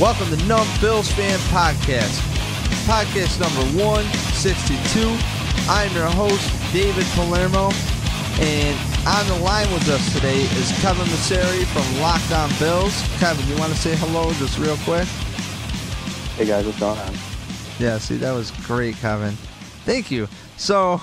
Welcome to Numb Bills Fan Podcast, podcast number 162. I'm your host, David Palermo, and on the line with us today is Kevin Massare from Locked On Bills. Kevin, you want to say hello just real quick? Hey guys, what's going on? Yeah, see, that was great, Kevin. Thank you. So,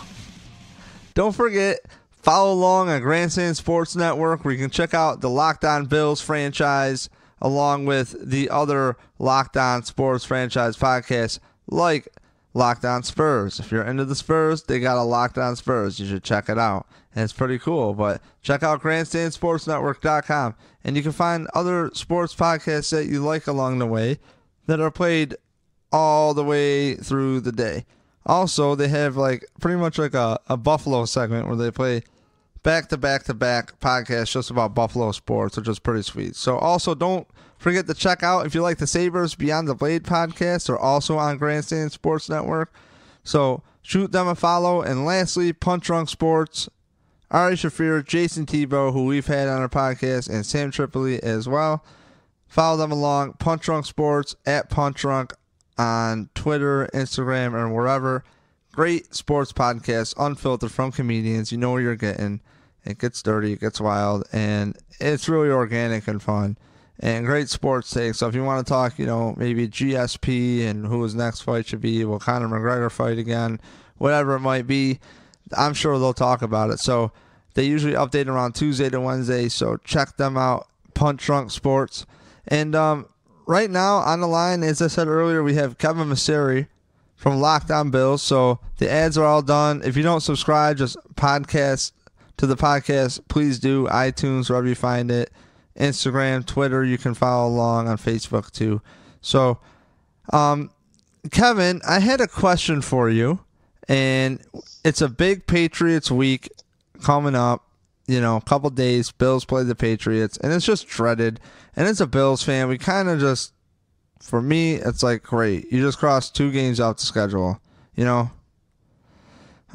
don't forget, follow along on Grandstand Sports Network where you can check out the Locked On Bills franchise along with the other Locked On Sports franchise podcasts like Locked On Spurs. If you're into the Spurs, they got a Locked On Spurs. You should check it out. And it's pretty cool. But check out grandstandsportsnetwork.com and you can find other sports podcasts that you like along the way that are played all the way through the day. Also, they have like pretty much like a, a Buffalo segment where they play back to back to back podcasts just about Buffalo sports, which is pretty sweet. So, also don't forget to check out if you like the Sabres Beyond the Blade podcast, they're also on Grandstand Sports Network. So, shoot them a follow. And lastly, Punch Drunk Sports, Ari Shaffir, Jayson Thibault, who we've had on our podcast, and Sam Tripoli as well. Follow them along, Punch Drunk Sports at Punch Drunk on Twitter, Instagram, and wherever. Great sports podcast, unfiltered from comedians. You know what you're getting. It gets dirty, it gets wild, and it's really organic and fun. And great sports take. So if you want to talk, you know, maybe GSP and who his next fight should be, will Conor McGregor fight again, whatever it might be, I'm sure they'll talk about it. So they usually update around Tuesday to Wednesday. So check them out. Punch Drunk Sports. And um, right now on the line, as I said earlier, we have Kevin Massare from Locked On Bills. So the ads are all done. If you don't subscribe, just podcast to the podcast, please do. iTunes, wherever you find it. Instagram, Twitter, you can follow along on Facebook too. So, um, Kevin, I had a question for you, and it's a big Patriots week coming up. You know, a couple days, Bills play the Patriots, and it's just dreaded. And as a Bills fan, we kind of just, for me, it's like great. You just crossed two games off the schedule. You know.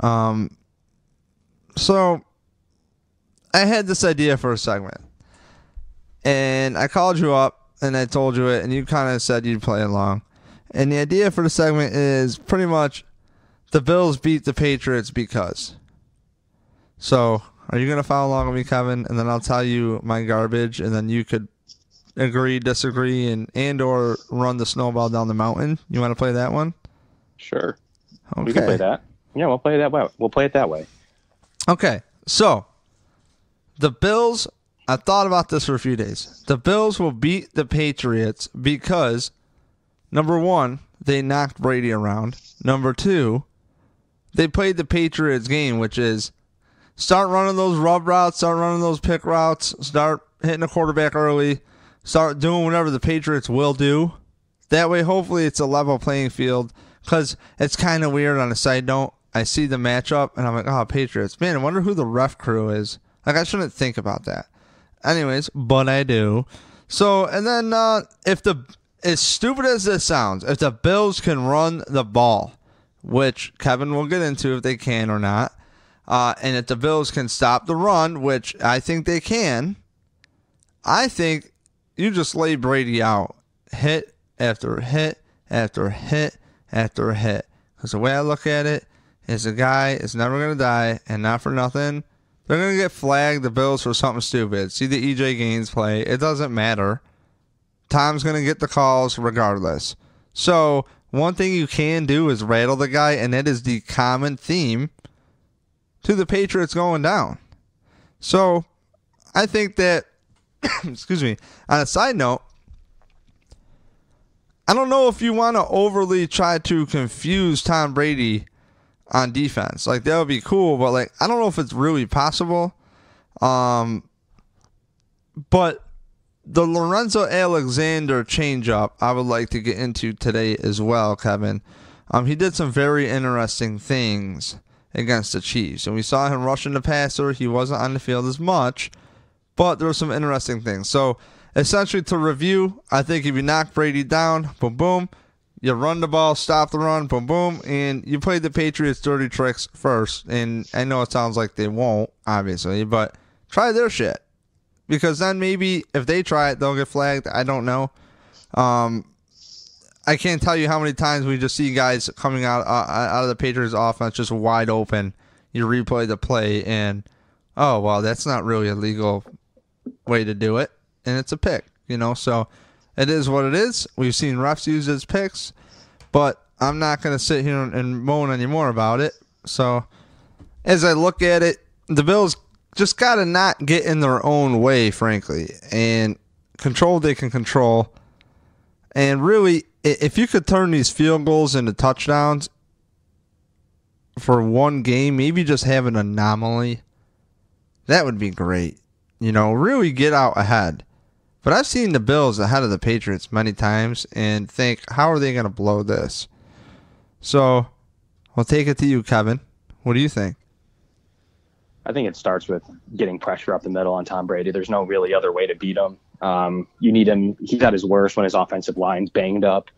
Um. So, I had this idea for a segment, and I called you up and I told you it, and you kind of said you'd play along. And the idea for the segment is pretty much the Bills beat the Patriots because. So, are you going to follow along with me, Kevin? And then I'll tell you my garbage, and then you could agree, disagree, and and or run the snowball down the mountain. You want to play that one? Sure. Okay. We can play that. Yeah, we'll play it that way. We'll play it that way. Okay. So, the Bills. I thought about this for a few days. The Bills will beat the Patriots because number one, they knocked Brady around. Number two, they played the Patriots game, which is start running those rub routes, start running those pick routes, start hitting the quarterback early, start doing whatever the Patriots will do. That way, hopefully, it's a level playing field. Because it's kind of weird on a side note. I see the matchup and I'm like, oh, Patriots. Man, I wonder who the ref crew is. Like, I shouldn't think about that. Anyways, but I do. So, and then uh, if the, as stupid as this sounds, if the Bills can run the ball, which Kevin will get into if they can or not, uh, and if the Bills can stop the run, which I think they can, I think you just lay Brady out hit after hit after hit after hit. Because the way I look at it is the guy is never going to die, and not for nothing. They're going to get flagged, the Bills, for something stupid. See the EJ Gaines play. It doesn't matter. Tom's going to get the calls regardless. So, one thing you can do is rattle the guy, and that is the common theme to the Patriots going down. So, I think that, excuse me, on a side note, I don't know if you want to overly try to confuse Tom Brady on defense. Like that would be cool, but like I don't know if it's really possible. Um but the Lorenzo Alexander changeup I would like to get into today as well, Kevin. Um he did some very interesting things against the Chiefs. And we saw him rushing the passer. He wasn't on the field as much, but there were some interesting things. So essentially to review, I think if you knock Brady down, boom boom, you run the ball, stop the run, boom boom, and you play the Patriots dirty tricks first. And I know it sounds like they won't, obviously, but try their shit. Because then maybe if they try it, they'll get flagged. I don't know. Um, I can't tell you how many times we just see guys coming out uh, out of the Patriots offense just wide open. You replay the play and oh well, that's not really a legal way to do it, and it's a pick. You know, so it is what it is. We've seen refs use as picks, but I'm not going to sit here and moan anymore about it. So as I look at it, the Bills just got to not get in their own way, frankly, and control they can control. And really, if you could turn these field goals into touchdowns for one game, maybe just have an anomaly, that would be great. You know, really get out ahead. But I've seen the Bills ahead of the Patriots many times and think, how are they going to blow this? So I'll take it to you, Kevin. What do you think? I think it starts with getting pressure up the middle on Tom Brady. There's no really other way to beat him. Um, you need him. He's at his worst when his offensive line's banged up.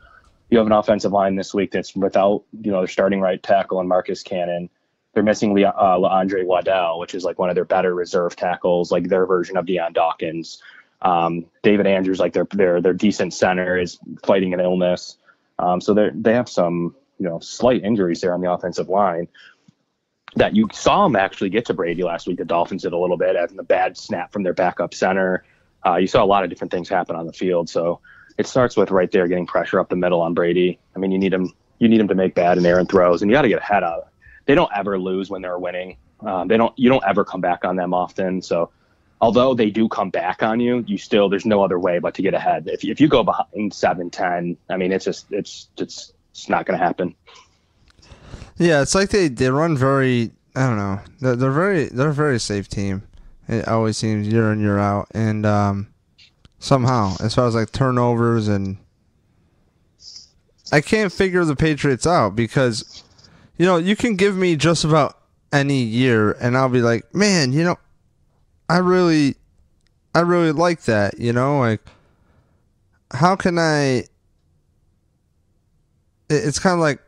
You have an offensive line this week that's without, you know, their starting right tackle and Marcus Cannon. They're missing Le- uh, Waddle, which is like one of their better reserve tackles, like their version of Dion Dawkins. Um, David Andrews, like their their their decent center, is fighting an illness. Um, so they they have some you know slight injuries there on the offensive line that you saw them actually get to Brady last week. The Dolphins did a little bit, having the bad snap from their backup center. Uh, you saw a lot of different things happen on the field. So it starts with right there getting pressure up the middle on Brady. I mean, you need him. You need him to make bad and errant throws, and you got to get ahead of. They don't ever lose when they're winning. Um, they don't. You don't ever come back on them often. So although they do come back on you, you still there's no other way but to get ahead. If if you go behind seven ten, I mean, it's just it's it's it's not going to happen. Yeah, it's like they, they run very. I don't know. They're, they're very they're a very safe team. It always seems year in year out, and um, somehow as far as like turnovers and I can't figure the Patriots out because you know you can give me just about any year and I'll be like, man, you know, I really, I really like that. You know, like how can I? It's kind of like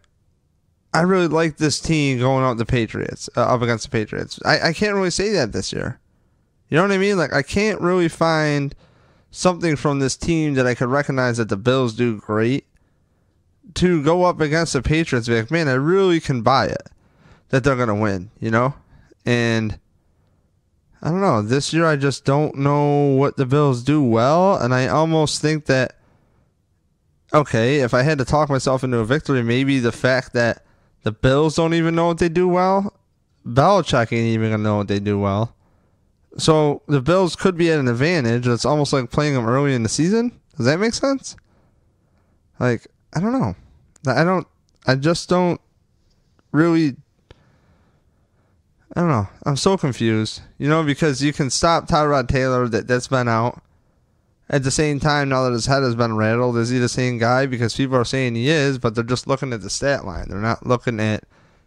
I really like this team going out the Patriots uh, up against the Patriots. I, I can't really say that this year. You know what I mean? Like I can't really find something from this team that I could recognize that the Bills do great to go up against the Patriots. Be like, man, I really can buy it that they're gonna win. You know, and I don't know. This year I just don't know what the Bills do well, and I almost think that okay, if I had to talk myself into a victory, maybe the fact that the Bills don't even know what they do well. Belichick ain't even gonna know what they do well. So the Bills could be at an advantage. It's almost like playing them early in the season. Does that make sense? Like I don't know. I don't. I just don't really. I don't know. I'm so confused. You know, because you can stop Tyrod Taylor that that's been out. At the same time, now that his head has been rattled, is he the same guy? Because people are saying he is, but they're just looking at the stat line. They're not looking at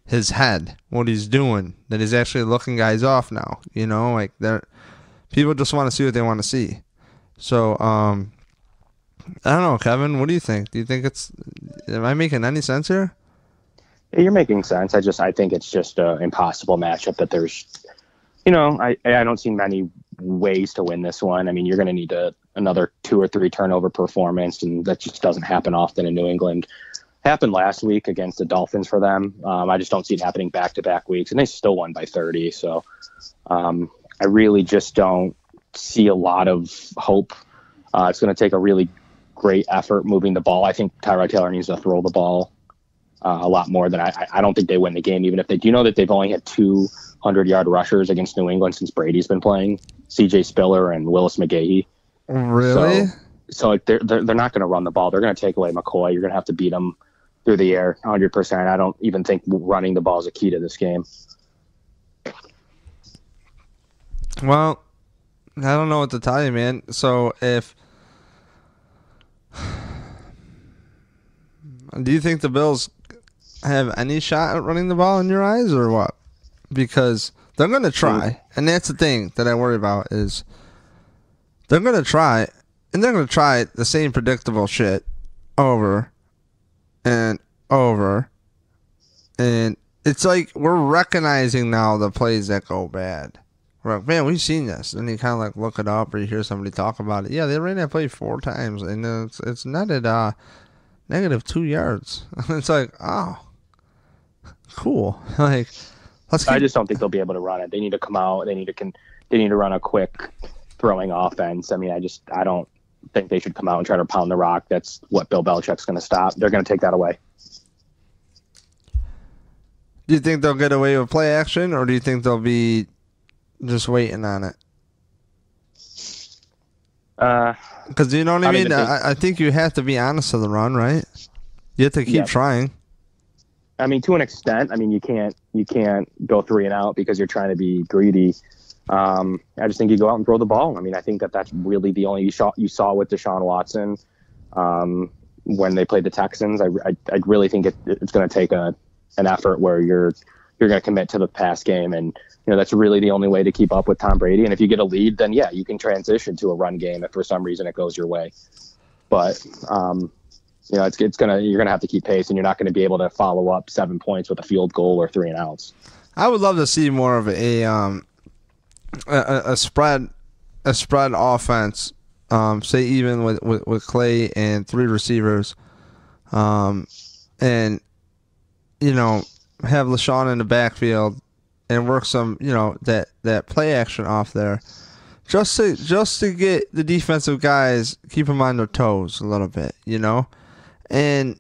his head, what he's doing, that he's actually looking guys off now. You know, like they're people just want to see what they want to see. So, um, I don't know, Kevin. What do you think? Do you think it's? Am I making any sense here? Yeah, you're making sense. I just I think it's just an impossible matchup that there's, you know, I I don't see many ways to win this one. I mean, you're going to need a another two or three turnover performance, and that just doesn't happen often in New England. Happened last week against the Dolphins for them. Um, I just don't see it happening back to back weeks, and they still won by 30. So um, I really just don't see a lot of hope. Uh, it's going to take a really great effort moving the ball. I think Tyrod Taylor needs to throw the ball uh, a lot more than I. I don't think they win the game, even if they do know that they've only had 200 yard rushers against New England since Brady's been playing. C.J. Spiller and Willis McGahee. Really? So, so like they're, they're they're not going to run the ball. They're going to take away McCoy. You're going to have to beat them through the air 100%. I don't even think running the ball is a key to this game. Well, I don't know what to tell you, man. So if do you think the Bills have any shot at running the ball in your eyes or what? Because they're going to try, and that's the thing that I worry about is they're going to try, and they're going to try the same predictable shit over and over, and it's like we're recognizing now the plays that go bad. we're like, man, we've seen this. And you kind of like look it up or you hear somebody talk about it. Yeah, they ran that play four times, and it's it's netted uh, negative two yards. it's like, oh, cool. like, let's. Keep- I just don't think they'll be able to run it. They need to come out. They need to con- They need to run a quick throwing offense. I mean, I just I don't think they should come out and try to pound the rock. That's what Bill Belichick's going to stop. They're going to take that away. Do you think they'll get away with play action, or do you think they'll be just waiting on it? Because uh, you know what I, I mean. mean I, I, think you have to be honest to the run, right? You have to keep yeah. trying. I mean, to an extent. I mean, you can't you can't go three and out because you're trying to be greedy. Um, I just think you go out and throw the ball. I mean, I think that that's really the only you saw you saw with Deshaun Watson um, when they played the Texans. I, I, I really think it, it's going to take a an effort where you're you're going to commit to the pass game, and you know that's really the only way to keep up with Tom Brady. And if you get a lead, then yeah, you can transition to a run game if for some reason it goes your way. But um, you know, it's it's gonna you're gonna have to keep pace, and you're not going to be able to follow up seven points with a field goal or three and outs. I would love to see more of a um a, a spread a spread offense. Um, say even with, with, with Clay and three receivers, um, and you know have LeSean in the backfield and work some you know that that play action off there, just to just to get the defensive guys keep them on their toes a little bit, you know, and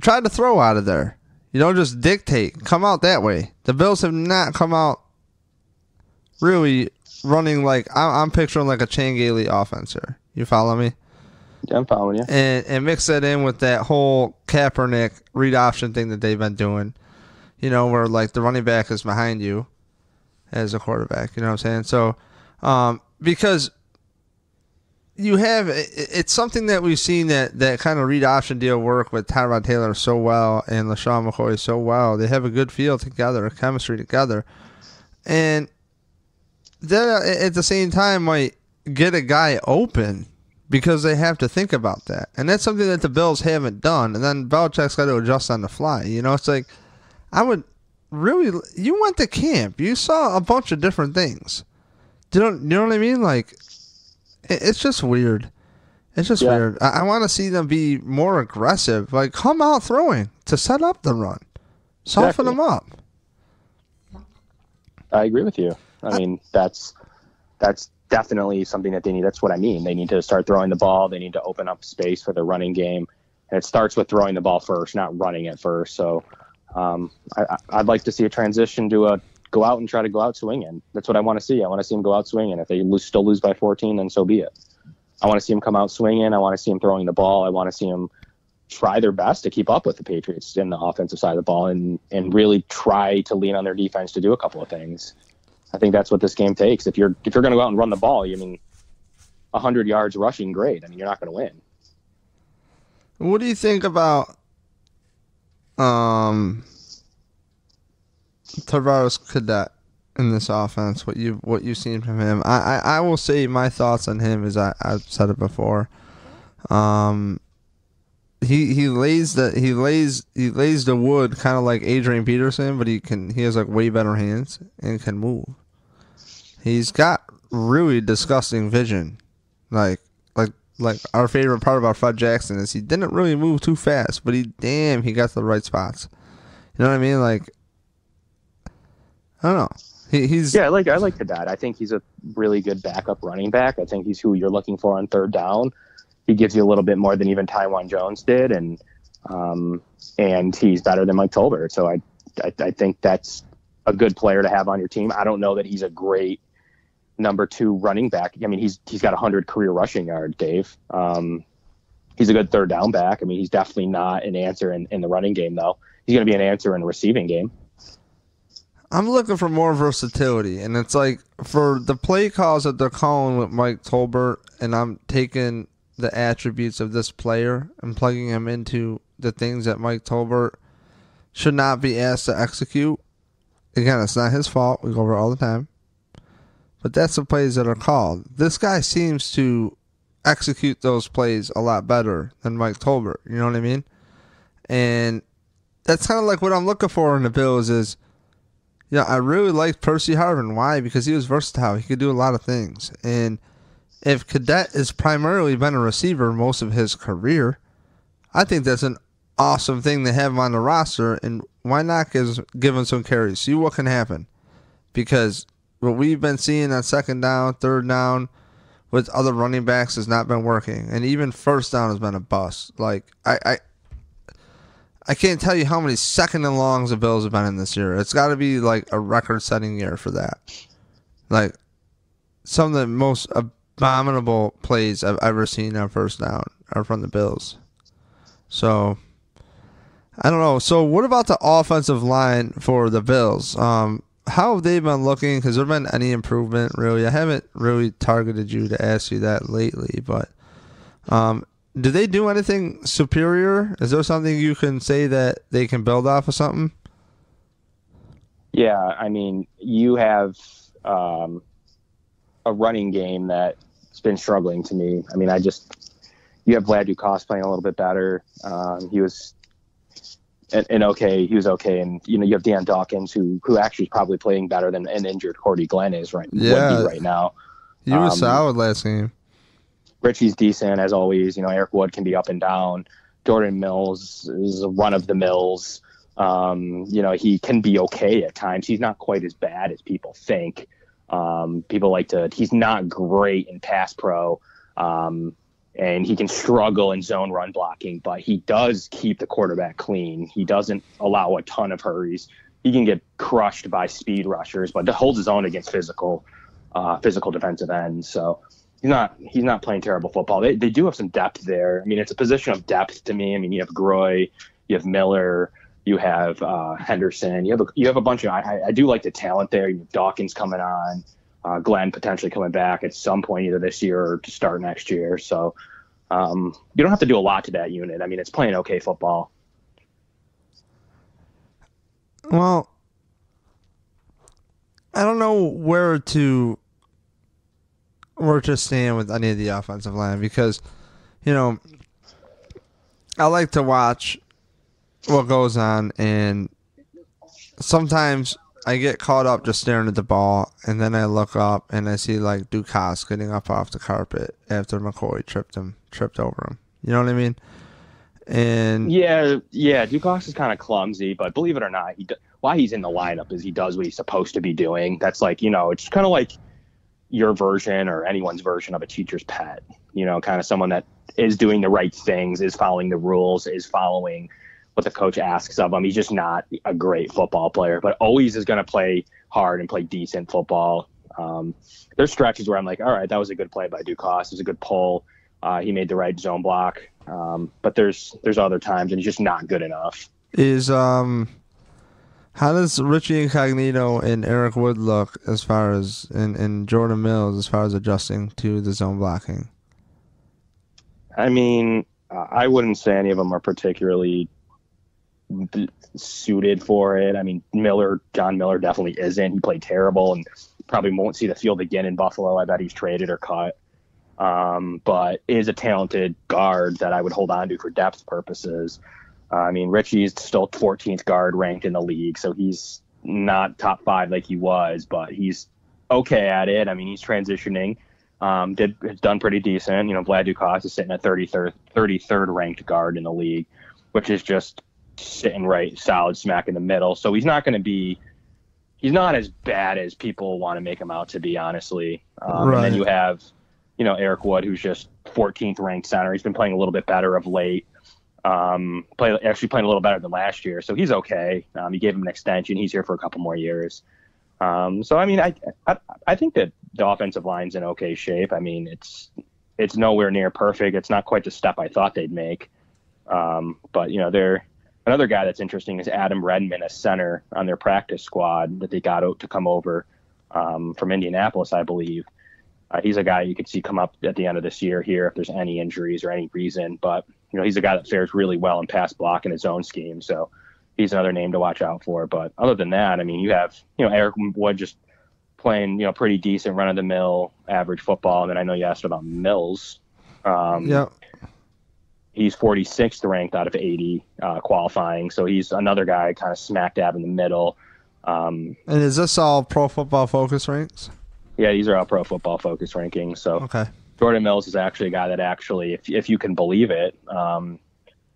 try to throw out of there. You don't just dictate. Come out that way. The Bills have not come out really running like I'm, I'm picturing like a Chan Gailey offense here. You follow me? Yeah, I'm following you. And and mix that in with that whole Kaepernick read option thing that they've been doing. You know, where like the running back is behind you as a quarterback. You know what I'm saying? So, um, because you have it's something that we've seen that that kind of read option deal work with Tyrod Taylor so well and LeSean McCoy so well. They have a good feel together, a chemistry together, and then at the same time might get a guy open because they have to think about that. And that's something that the Bills haven't done. And then Belichick's got to adjust on the fly. You know, it's like, I would really, you went to camp, you saw a bunch of different things. Do you know, you know what I mean? Like, it, it's just weird. It's just yeah. weird. I, I want to see them be more aggressive. Like, come out throwing to set up the run, soften exactly. them up. I agree with you. I mean, that's that's definitely something that they need. That's what I mean. They need to start throwing the ball. They need to open up space for the running game, and it starts with throwing the ball first, not running it first. So, um, I, would like to see a transition to a go out and try to go out swinging. That's what I want to see. I want to see them go out swinging. If they lose, still lose by 14, then so be it. I want to see them come out swinging. I want to see them throwing the ball. I want to see them try their best to keep up with the Patriots in the offensive side of the ball and and really try to lean on their defense to do a couple of things. I think that's what this game takes. If you're if you're going to go out and run the ball, you I mean, hundred yards rushing, great. I mean, you're not going to win. What do you think about um Travaris Cadet in this offense? What you what you've seen from him? I, I, I will say my thoughts on him is I I've said it before. Um, he he lays the he lays he lays the wood kind of like Adrian Peterson, but he can he has like way better hands and can move. He's got really disgusting vision. Like like our favorite part about Fred Jackson is he didn't really move too fast, but he damn he got the right spots. You know what I mean? Like I don't know. He, he's yeah, I like I like that. I think he's a really good backup running back. I think he's who you're looking for on third down. He gives you a little bit more than even Taiwan Jones did, and um, and he's better than Mike Tolbert. So I, I I think that's a good player to have on your team. I don't know that he's a great number two running back. I mean, he's he's got 100 career rushing yards, Dave. Um, he's a good third down back. I mean, he's definitely not an answer in, in the running game, though. He's going to be an answer in the receiving game. I'm looking for more versatility, and it's like for the play calls that they're calling with Mike Tolbert, and I'm taking the attributes of this player and plugging him into the things that Mike Tolbert should not be asked to execute. Again, it's not his fault. We go over all the time. But that's the plays that are called. This guy seems to execute those plays a lot better than Mike Tolbert. You know what I mean? And that's kind of like what I'm looking for in the Bills is, Yeah, I really liked Percy Harvin. Why? Because he was versatile. He could do a lot of things. And if Cadet has primarily been a receiver most of his career, I think that's an awesome thing to have him on the roster. And why not give him some carries? See what can happen. Because what we've been seeing on second down, third down with other running backs has not been working. And even first down has been a bust. Like, I, I I can't tell you how many second and longs the Bills have been in this year. It's got to be like a record setting year for that. Like some of the most abominable plays I've ever seen on first down are from the Bills. So I don't know. So what about the offensive line for the Bills? Um, how have they been looking? Has there been any improvement? Really, I haven't really targeted you to ask you that lately, but um, do they do anything superior? Is there something you can say that they can build off of something? Yeah, I mean, you have um, a running game that's been struggling to me. I mean, I just you have Vlad Ducasse playing a little bit better. Um, he was and, and, okay, he was okay, and you know you have Dan Dawkins who who actually is probably playing better than an injured Cordy Glenn is right yeah. right now. He was um, solid last game. Richie's decent as always. You know, Eric Wood can be up and down. Jordan Mills is a run of the mills. Um, you know, he can be okay at times. He's not quite as bad as people think. Um, people like to. He's not great in pass pro, um, and he can struggle in zone run blocking. But he does keep the quarterback clean. He doesn't allow a ton of hurries. He can get crushed by speed rushers, but holds his own against physical, uh, physical defensive ends. So he's not he's not playing terrible football. They they do have some depth there. I mean, it's a position of depth to me. I mean, you have Groy, you have Miller, you have uh, Henderson, you have a, you have a bunch of. I, I do like the talent there. You have Dawkins coming on, uh, Glenn potentially coming back at some point either this year or to start next year. So um, you don't have to do a lot to that unit. I mean, it's playing okay football. Well, I don't know where to where to staying with any of the offensive line because, you know, I like to watch what goes on, and sometimes I get caught up just staring at the ball, and then I look up and I see like Ducasse getting up off the carpet after McCoy tripped him, tripped over him. You know what I mean? And yeah, yeah, Ducasse is kind of clumsy, but believe it or not, he why he's in the lineup is he does what he's supposed to be doing. That's like you know, it's kind of like your version or anyone's version of a teacher's pet. You know, kind of someone that is doing the right things, is following the rules, is following what the coach asks of him. He's just not a great football player, but always is going to play hard and play decent football. Um, there's stretches where I'm like, all right, that was a good play by Ducasse. It was a good pull. Uh, he made the right zone block. Um, but there's there's other times and he's just not good enough. Is um how does Richie Incognito and Eric Wood look as far as and, and Jordan Mills as far as adjusting to the zone blocking? I mean, I wouldn't say any of them are particularly suited for it. I mean, Miller, John Miller definitely isn't. He played terrible and probably won't see the field again in Buffalo. I bet he's traded or cut. Um, but is a talented guard that I would hold on to for depth purposes. Uh, I mean, Richie's still 14th guard ranked in the league, so he's not top five like he was, but he's okay at it. I mean, he's transitioning. Um, did has done pretty decent. You know, Vlad Ducasse is sitting at 33rd 33rd ranked guard in the league, which is just sitting right solid smack in the middle. So he's not going to be. He's not as bad as people want to make him out to be, honestly. Um, right. And then you have, you know, Eric Wood, who's just 14th ranked center. He's been playing a little bit better of late. Um, play actually playing a little better than last year, so he's okay. Um, you gave him an extension; he's here for a couple more years. Um, so I mean, I, I I think that the offensive line's in okay shape. I mean, it's it's nowhere near perfect. It's not quite the step I thought they'd make. Um, but you know, they're another guy that's interesting is Adam Redmond, a center on their practice squad that they got out to come over um, from Indianapolis, I believe. Uh, he's a guy you could see come up at the end of this year here if there's any injuries or any reason. But you know, he's a guy that fares really well in pass block in his own scheme. So he's another name to watch out for. But other than that, I mean, you have you know Eric Wood just playing you know pretty decent run of the mill average football. And then I know you asked about Mills. Um, yeah. He's 46th ranked out of 80 uh, qualifying, so he's another guy kind of smack dab in the middle. Um, And is this all Pro Football Focus ranks? yeah, these are all Pro Football Focus rankings. So Okay. Jordan Mills is actually a guy that actually, if if you can believe it, um,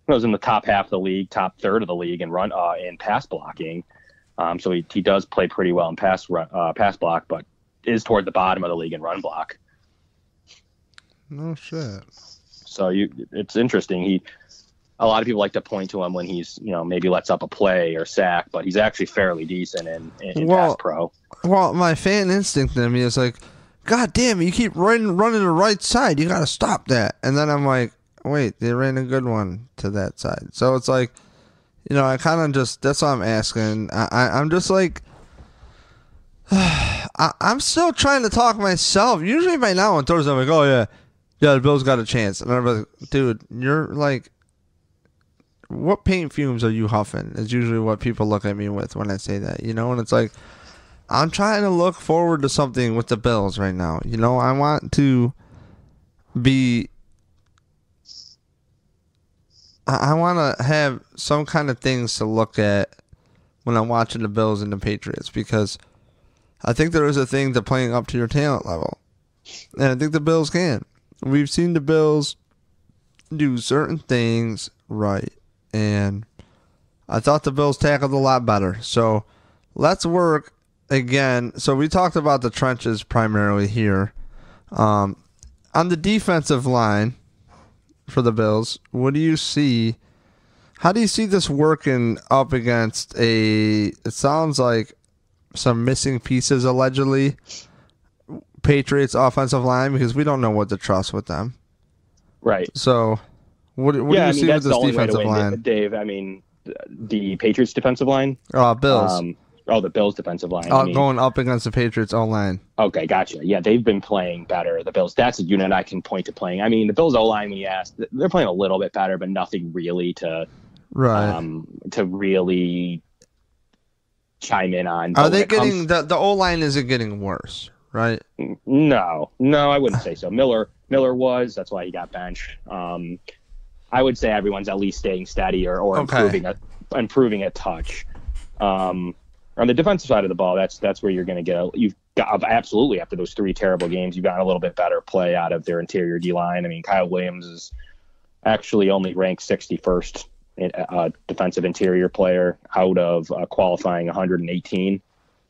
was in the top half of the league, top third of the league in run uh, in pass blocking. Um, so he, he does play pretty well in pass uh, pass block, but is toward the bottom of the league in run block. No shit. So you, it's interesting. He, a lot of people like to point to him when he's, you know, maybe lets up a play or sack, but he's actually fairly decent in, in, Well- pass pro. Well, my fan instinct in me is like, God damn you keep running running the right side. You gotta stop that. And then I'm like, wait, they ran a good one to that side. So it's like, you know, I kind of just that's what I'm asking. I, I I'm just like. I, I'm still trying to talk myself. Usually by now on Thursday I'm like, oh yeah, yeah, the Bills got a chance, and I'm like, dude, you're like, what paint fumes are you huffing? Is usually what people look at me with when I say that, you know, and it's like, I'm trying to look forward to something with the Bills right now. You know, I want to be. I, I want to have some kind of things to look at when I'm watching the Bills and the Patriots because I think there is a thing to playing up to your talent level, and I think the Bills can. We've seen the Bills do certain things right, and I thought the Bills tackled a lot better. So let's work again. So we talked about the trenches primarily here. Um, on the defensive line for the Bills, what do you see? How do you see this working up against a? It sounds like some missing pieces allegedly. Patriots offensive line because we don't know what to trust with them. Right. So, what, what yeah, do you mean see with this the only way defensive line? Dave. I mean, the Patriots defensive line. Uh, Bills Um, oh, the Bills defensive line. uh, I mean, going up against the Patriots O line. Okay, gotcha. Yeah, they've been playing better. The Bills. That's a unit I can point to playing. I mean, the Bills O line. When you ask, they're playing a little bit better, but nothing really to Right. um to really chime in on. Are they it comes- getting the the O line? Is it getting worse, right? No, no, I wouldn't say so. Miller Miller was. That's why he got benched. Um, I would say everyone's at least staying steady or, or Okay. improving a improving a touch. Um, on the defensive side of the ball, that's that's where you're going to get. A, you've got absolutely after those three terrible games, you've got a little bit better play out of their interior D line. I mean, Kyle Williams is actually only ranked 61st in, uh, defensive interior player out of uh, qualifying 118.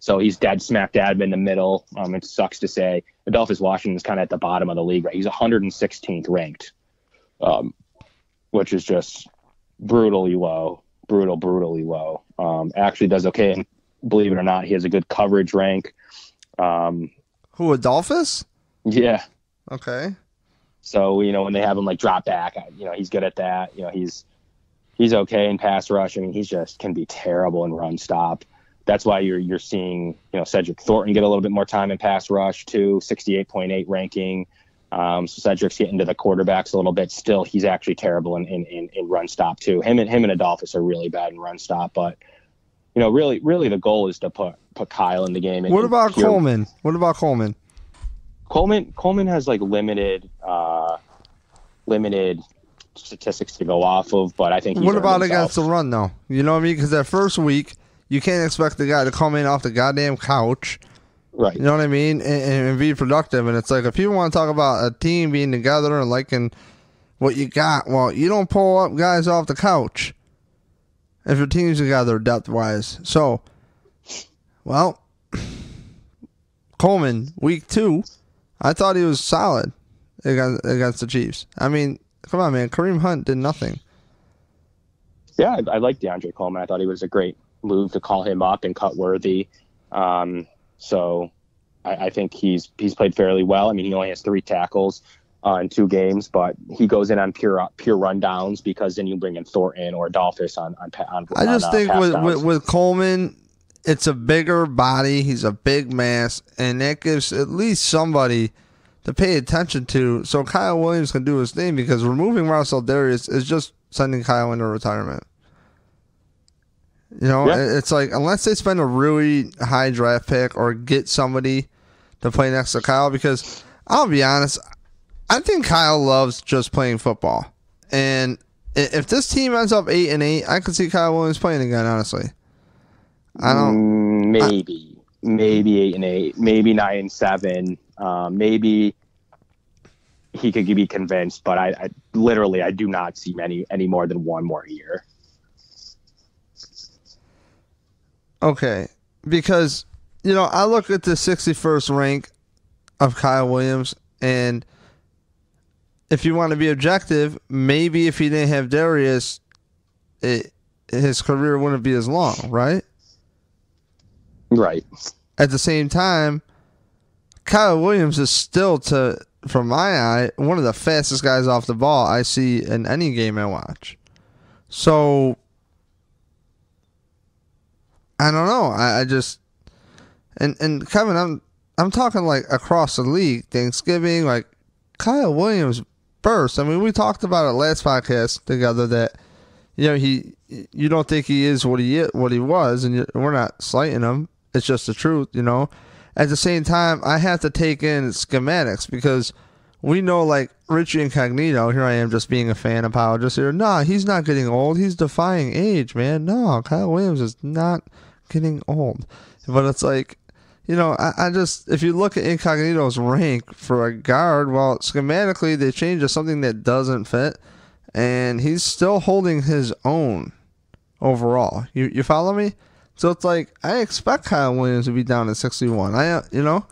So he's dead smack dab in the middle. Um, it sucks to say. Adolphus Washington's kind of at the bottom of the league, right? He's 116th ranked, um, which is just brutally low, brutal, brutally low. Um, actually does okay, and believe it or not, he has a good coverage rank. Um, Who Adolphus? yeah. Okay. So you know when they have him like drop back, you know he's good at that. You know he's he's okay in pass rush. I mean he's just can be terrible in run stop. That's why you're you're seeing you know Cedric Thornton get a little bit more time in pass rush too, 68.8 ranking. Um, so Cedric's getting to the quarterbacks a little bit. Still, he's actually terrible in, in, in, in run stop too. Him and him and Adolphus are really bad in run stop. But you know, really, really, the goal is to put put Kyle in the game. and- What about pure- Coleman? What about Coleman? Coleman Coleman has like limited uh, limited statistics to go off of, but I think he's What about himself. against the run though? You know what I mean? Because that first week, you can't expect the guy to come in off the goddamn couch. right? You know what I mean? And, and be productive. And it's like if you want to talk about a team being together and liking what you got, well, you don't pull up guys off the couch if your team's together depth wise. So, well, Coleman week two, I thought he was solid against against the Chiefs. I mean, come on, man, Kareem Hunt did nothing. Yeah, I, I like DeAndre Coleman. I thought he was a great move to call him up and cut Worthy. Um, so I, I think he's he's played fairly well. I mean, he only has three tackles uh, in two games, but he goes in on pure pure rundowns because then you bring in Thornton or Dolphus on on, on I just on, uh, think pass with, with with Coleman, it's a bigger body. He's a big mass, and that gives at least somebody to pay attention to. So Kyle Williams can do his thing because removing Russell Dareus is just sending Kyle into retirement. You know, Yeah. it's like unless they spend a really high draft pick or get somebody to play next to Kyle, because I'll be honest, I think Kyle loves just playing football, and if this team ends up eight and eight, I could see Kyle Williams playing again. Honestly, I don't. Mm, maybe, maybe eight and eight, maybe nine and seven, um, maybe he could be convinced. But I, I literally I do not see many any more than one more year. Okay, because you know I look at the 61st rank of Kyle Williams, and if you want to be objective, maybe if he didn't have Dareus, it, his career wouldn't be as long, right? Right. At the same time, Kyle Williams is still to from my eye one of the fastest guys off the ball I see in any game I watch. So I don't know. I, I just and and Kevin, I'm I'm talking like across the league, Thanksgiving, like Kyle Williams burst. I mean, we talked about it last podcast together that you know he you don't think he is what he what he was, and you, we're not slighting him. It's just the truth, you know. At the same time, I have to take in schematics because we know, like Richie Incognito. Here I am, just being a fan apologist here. Nah, he's not getting old. He's defying age, man. No, Kyle Williams is not getting old. But it's like you know, I, I, just if you look at Incognito's rank for a guard, well, schematically they change to something that doesn't fit, and he's still holding his own overall. You you follow me? So it's like I expect Kyle Williams to be down at sixty one. I you know,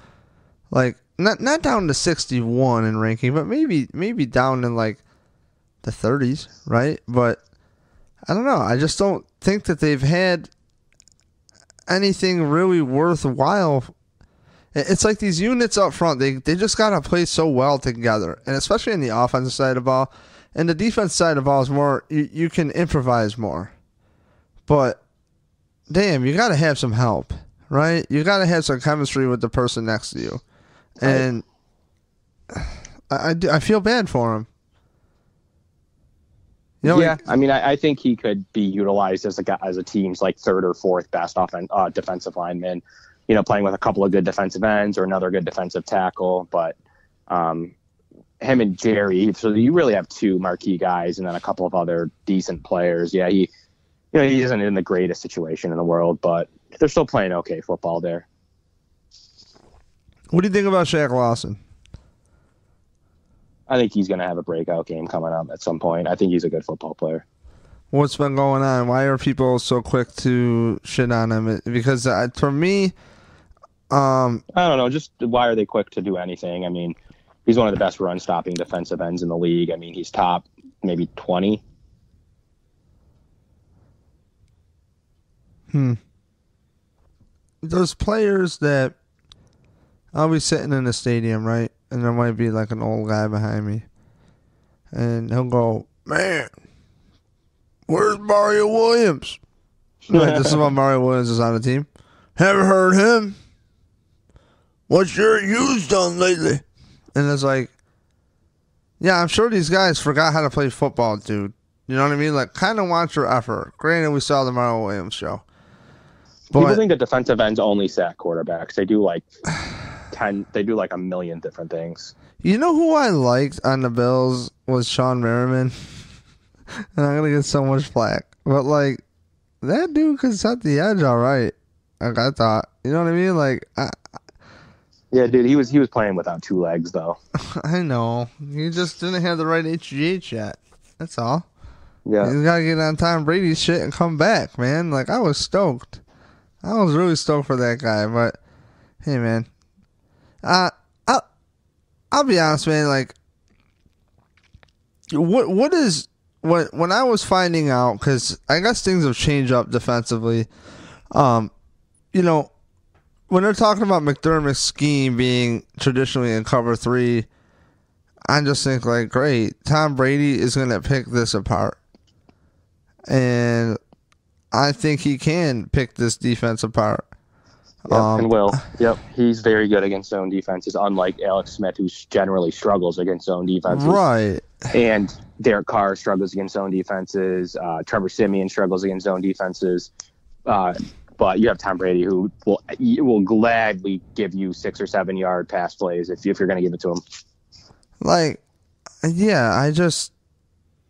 like not not down to sixty one in ranking, but maybe maybe down in like the thirties, right? But I don't know. I just don't think that they've had anything really worthwhile. It's like these units up front, they, they just got to play so well together. And especially in the offensive side of ball. And the defense side of ball is more, you, you can improvise more. But, damn, you got to have some help, right? You got to have some chemistry with the person next to you. And I, I, I feel bad for him. You know, yeah, I mean, I, I, think he could be utilized as a guy as a team's like third or fourth best offen- uh, defensive lineman. You know, playing with a couple of good defensive ends or another good defensive tackle. But um, him and Jerry, so you really have two marquee guys, and then a couple of other decent players. Yeah, he, you know, he isn't in the greatest situation in the world, but they're still playing okay football there. What do you think about Shaq Lawson? I think he's going to have a breakout game coming up at some point. I think he's a good football player. What's been going on? Why are people so quick to shit on him? Because uh, for me, um, I don't know. Just why are they quick to do anything? I mean, he's one of the best run stopping defensive ends in the league. I mean, he's top maybe 20. Hmm. Those players that I'll be sitting in the stadium, right? and there might be like an old guy behind me, and he'll go, "Man, where's Mario Williams?" like, this is why Mario Williams is on the team. Haven't heard him. What's your use done lately? And it's like, yeah, I'm sure these guys forgot how to play football, dude. You know what I mean? Like, kind of watch your effort. Granted, we saw the Mario Williams show. But, People think that defensive ends only sack quarterbacks. They do like ten. They do like a million different things. You know who I liked on the Bills was Shawne Merriman, and I'm gonna get so much flack, but like that dude could set the edge all right. Like I thought, you know what I mean? Like, I, yeah, dude, he was he was playing without two legs though. I know he just didn't have the right HGH yet. That's all. Yeah, he's got to get on Tom Brady's shit and come back, man. Like I was stoked. I was really stoked for that guy, but hey, man, uh, I'll, I'll be honest, man. Like, what what is when when I was finding out because I guess things have changed up defensively. Um, you know, when they're talking about McDermott's scheme being traditionally in cover three, I just think like, great, Tom Brady is going to pick this apart, and I think he can pick this defense apart. Yep, um, and will. Yep, he's very good against zone defenses, unlike Alex Smith, who generally struggles against zone defenses. Right. And Derek Carr struggles against zone defenses. Uh, Trevor Siemian struggles against zone defenses. Uh, but you have Tom Brady, who will will gladly give you six or seven yard pass plays if, if you're going to give it to him. Like, yeah, I just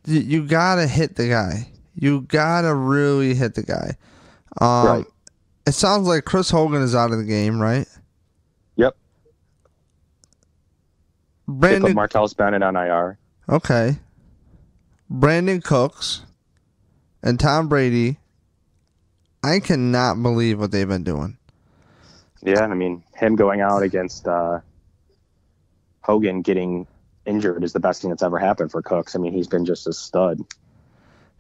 you, you gotta hit the guy. You gotta really hit the guy. Um, right it sounds like Chris Hogan is out of the game, right? Yep. Brandin. Martellus Bennett on IR. Okay. Brandin Cooks and Tom Brady. I cannot believe what they've been doing. Yeah, I mean, him going out against uh, Hogan getting injured is the best thing that's ever happened for Cooks. I mean, he's been just a stud.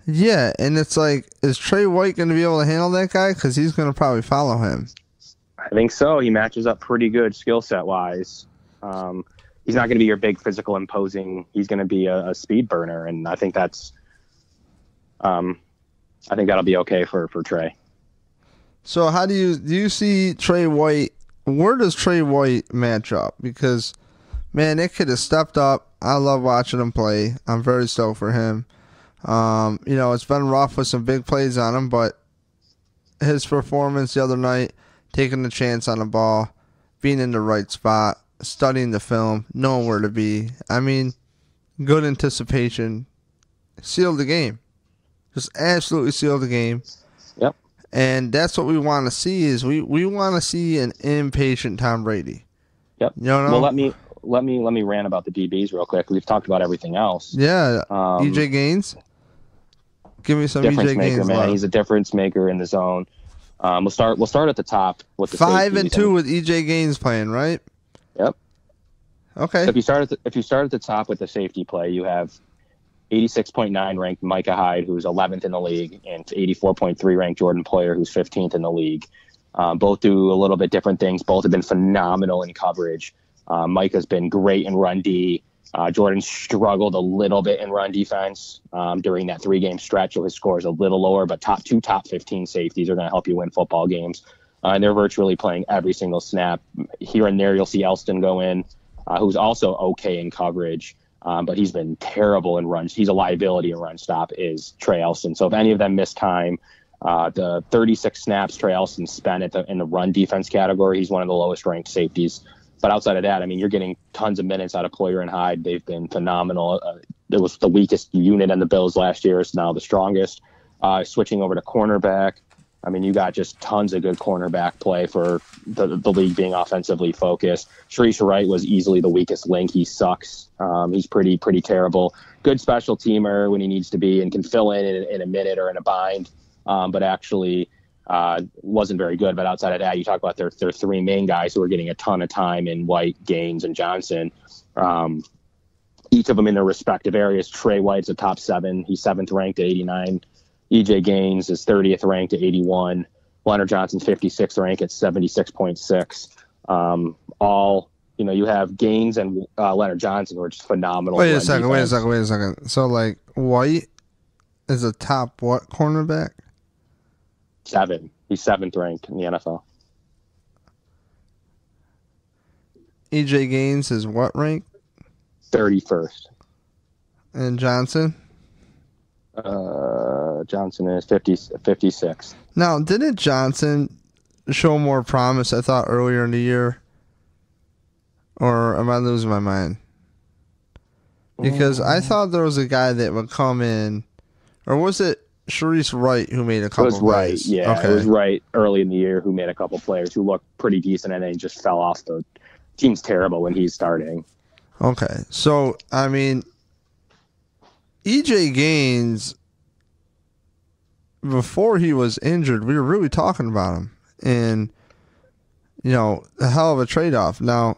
Yeah, and it's like, is Tre White going to be able to handle that guy? Because he's going to probably follow him. I think so. He matches up pretty good skill set wise. Um, he's not going to be your big physical imposing. He's going to be a, a speed burner, and I think that's, um, I think that'll be okay for for Tre. So how do you do you see Tre White? Where does Tre White match up? Because man, it could have stepped up. I love watching him play. I'm very stoked for him. Um, you know, it's been rough with some big plays on him, but his performance the other night, taking the chance on the ball, being in the right spot, studying the film, knowing where to be. I mean, good anticipation, sealed the game. Just absolutely sealed the game. Yep. And that's what we want to see is we, we want to see an impatient Tom Brady. Yep. You know, Well, let me let me let me rant about the DBs real quick. We've talked about everything else. yeah, Um, EJ Gaines. Give me some difference EJ maker, Gaines. man. love. He's a difference maker in the zone. Um, we'll start. We'll start at the top with the Five and two with EJ Gaines playing, right? Yep. Okay. So If you start at the, if you start at the top with the safety play, you have 86.9 ranked Micah Hyde, who's 11th in the league, and 84.3 ranked Jordan Poyer, who's 15th in the league. Um, both do a little bit different things. Both have been phenomenal in coverage. Uh, Micah's been great in run D. Uh, Jordan struggled a little bit in run defense um, during that three game stretch, so his score is a little lower. But top two, top 15 safeties are going to help you win football games. Uh, and they're virtually playing every single snap. Here and there, you'll see Elston go in, uh, who's also okay in coverage, um, but he's been terrible in runs. He's a liability in run stop, is Trae Elston. So if any of them miss time, uh, the 36 snaps Trae Elston spent the, in the run defense category, he's one of the lowest ranked safeties. But outside of that, I mean, you're getting tons of minutes out of Poyer and Hyde. They've been phenomenal. Uh, it was the weakest unit in the Bills last year. It's now the strongest. Uh, switching over to cornerback, I mean, you got just tons of good cornerback play for the, the league being offensively focused. Shareece Wright was easily the weakest link. He sucks. Um, he's pretty pretty terrible. Good special teamer when he needs to be and can fill in in, in a minute or in a bind, um, but actually uh, wasn't very good. But outside of that, you talk about their their three main guys who are getting a ton of time in White, Gaines, and Johnson. Um, each of them in their respective areas. Tre White's a top seven. He's seventh ranked at 89. EJ Gaines is 30th ranked at 81. Leonard Johnson 56th ranked at 76.6. Um, all you know, you have Gaines and uh, Leonard Johnson who are just phenomenal. Wait a second. Wait a second. Wait a second. So like White is a top what cornerback? Seven. He's seventh ranked in the NFL. EJ Gaines is what rank? 31st. And Johnson. Uh, Johnson is 50, 56. Now, didn't Johnson show more promise? I thought earlier in the year, or am I losing my mind? Because I thought there was a guy that would come in, or was it Shareece Wright who made a It couple? was right. plays? Yeah, Okay. it was right early in the year who made a couple players who looked pretty decent and then just fell off the team's terrible when he's starting. Okay. So, I mean, EJ Gaines, before he was injured, we were really talking about him. And, you know, a hell of a trade off. Now,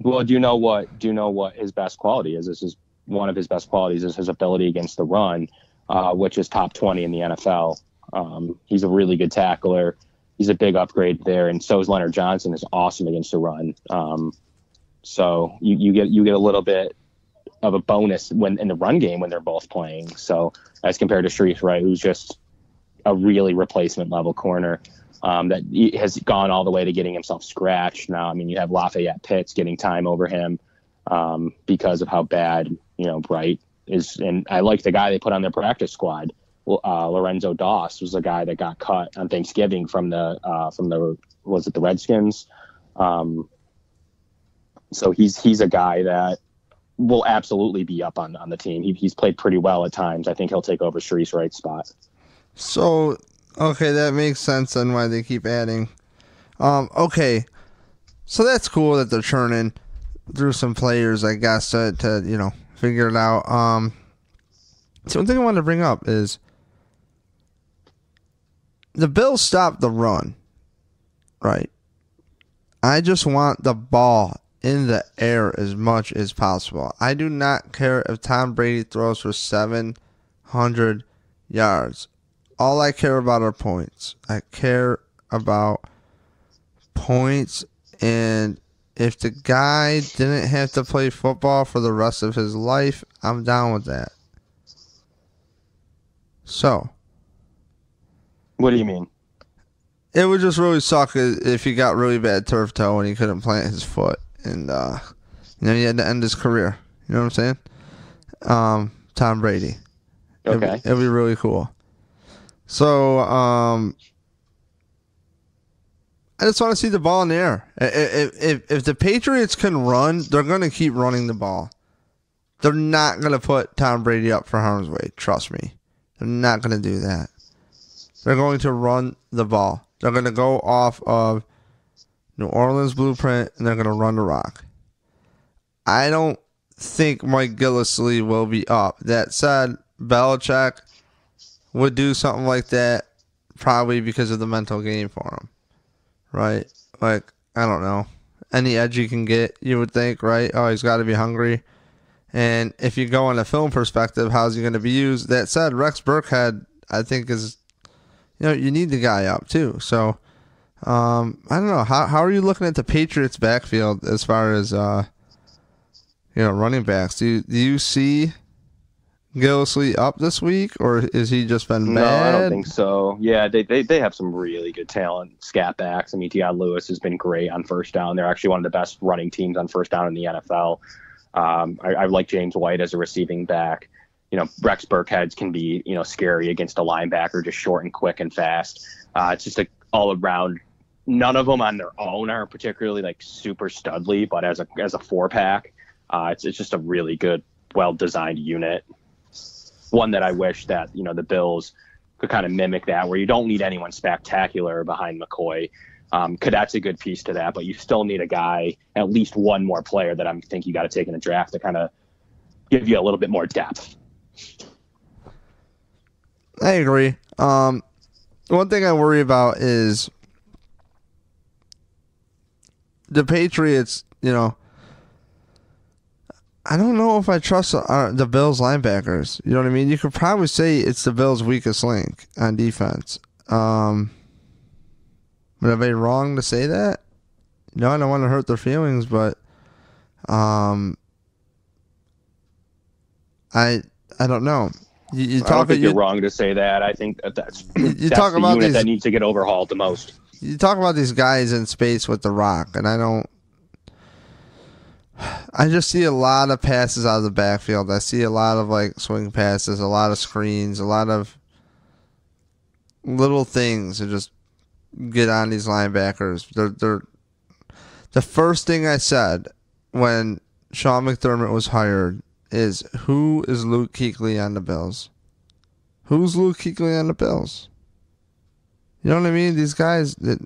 Well, do you know what? Do you know what his best quality is? This is one of his best qualities is his ability against the run, uh, which is top twenty in the NFL. Um, he's a really good tackler. He's a big upgrade there, and so is Leonard Johnson. is awesome against the run. Um, so you, you get you get a little bit of a bonus when in the run game when they're both playing. So as compared to Shareece Wright, who's just a really replacement level corner um, that has gone all the way to getting himself scratched. Now, I mean, you have Lafayette Pitts getting time over him um, because of how bad you know Bright is, and I like the guy they put on their practice squad. Uh, Lorenzo Doss was the guy that got cut on Thanksgiving from the uh, from the was it the Redskins. Um, so he's he's a guy that will absolutely be up on on the team. He, he's played pretty well at times. I think he'll take over Shareece Wright's spot. so Okay, that makes sense and why they keep adding. Um, okay, so that's cool that they're churning through some players, I guess, to, to you know figure it out. Um, so one thing I wanted to bring up is the Bills stopped the run, right? I just want the ball in the air as much as possible. I do not care if Tom Brady throws for 700 yards. All I care about are points. I care about points and if the guy didn't have to play football for the rest of his life, I'm down with that. So, What do you mean? it would just really suck if he got really bad turf toe and he couldn't plant his foot, and uh, you know he had to end his career. You know what I'm saying? Um, Tom Brady. It'd Okay. it'd be really cool. So, um, I just want to see the ball in the air. If, if, if the Patriots can run, they're going to keep running the ball. They're not going to put Tom Brady up for harm's way. Trust me. They're not going to do that. They're going to run the ball. They're going to go off of New Orleans blueprint and they're going to run the rock. I don't think Mike Gillislee will be up. That said, Belichick would do something like that probably because of the mental game for him. Right? Like, I don't know. Any edge you can get, you would think, right? Oh, he's got to be hungry. And if you go on a film perspective, how's he going to be used? That said, Rex Burkhead, I think, is, you know, you need the guy up too. So, um, I don't know. How, how are you looking at the Patriots backfield as far as, uh, you know, running backs? Do you, do you see Gillislee up this week, or is he just been No, bad? I don't think so. Yeah, they, they they have some really good talent. Scat backs. I mean, Dion Lewis has been great on first down. They're actually one of the best running teams on first down in the NFL. Um, I, I like James White as a receiving back. You know, Rex Burkheads can be you know scary against a linebacker, just short and quick and fast. Uh, it's just a all around. None of them on their own are particularly like super studly, but as a as a four pack, uh, it's it's just a really good, well designed unit. One that I wish that you know the Bills could kind of mimic that, where you don't need anyone spectacular behind McCoy. Um, Cadet's a good piece to that, but you still need a guy, at least one more player that I'm think you got to take in the draft to kind of give you a little bit more depth. I agree. Um, one thing I worry about is the Patriots. You know, I don't know if I trust uh, the Bills linebackers. You know what I mean? You could probably say it's the Bills' weakest link on defense. Um, but am I wrong to say that? No, I don't want to hurt their feelings, but um, I I don't know. You, you I don't talk think you, you're wrong to say that. I think that that's you that's talk the about unit these that needs to get overhauled the most. you talk about these guys in space with the rock, and I don't. I just see a lot of passes out of the backfield. I see a lot of like swing passes, a lot of screens, a lot of little things to just get on these linebackers. They're they're the first thing I said when Sean McDermott was hired is who is Luke Kuechly on the Bills? Who's Luke Kuechly on the Bills? You know what I mean? These guys that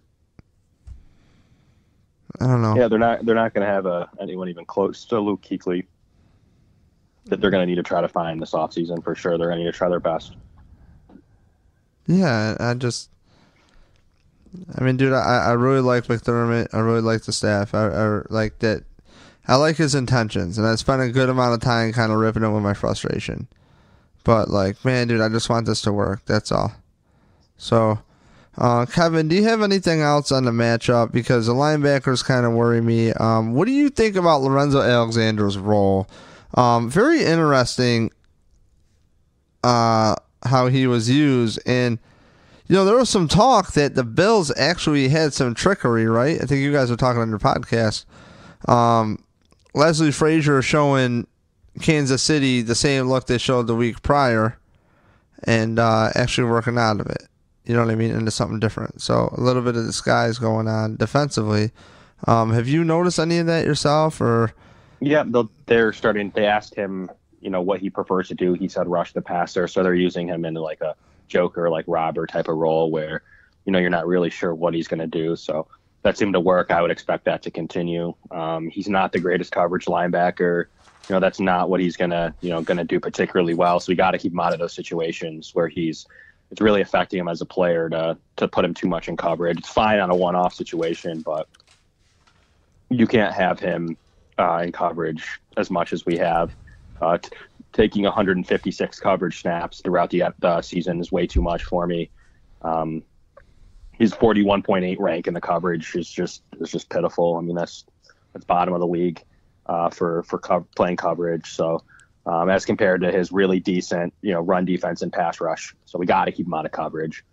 I don't know. Yeah, they're not they're not going to have a, anyone even close to Luke Kuechly that they're going to need to try to find this offseason for sure. They're going to need to try their best. Yeah, I just I mean, dude, I, I really like McDermott. I really like the staff. I, I like that. I like his intentions, and I spent a good amount of time kind of ripping him with my frustration. But like, man, dude, I just want this to work. That's all. So, uh, Kevin, do you have anything else on the matchup? Because the linebackers kind of worry me. Um, what do you think about Lorenzo Alexander's role? Um, very interesting. Uh, how he was used and. You know, there was some talk that the Bills actually had some trickery, right? I think you guys were talking on your podcast. Um, Leslie Frazier showing Kansas City the same look they showed the week prior and uh, actually working out of it. You know what I mean? Into something different. So a little bit of disguise going on defensively. Um, have you noticed any of that yourself or Yeah, they're starting. They asked him, you know, what he prefers to do. He said rush the passer, so they're using him in like a Joker, like robber type of role where, you know, you're not really sure what he's going to do. So that seemed to work. I would expect that to continue. Um, he's not the greatest coverage linebacker. You know, that's not what he's gonna, you know, gonna do particularly well. So we got to keep him out of those situations where he's it's really affecting him as a player to to put him too much in coverage. It's fine on a one-off situation, but you can't have him uh, in coverage as much as we have. Uh, t- taking 156 coverage snaps throughout the, the season is way too much for me. Um, his 41.8 rank in the coverage is just is just pitiful. I mean, that's that's bottom of the league uh, for for co- playing coverage. So um, as compared to his really decent, you know, run defense and pass rush. So we got to keep him out of coverage.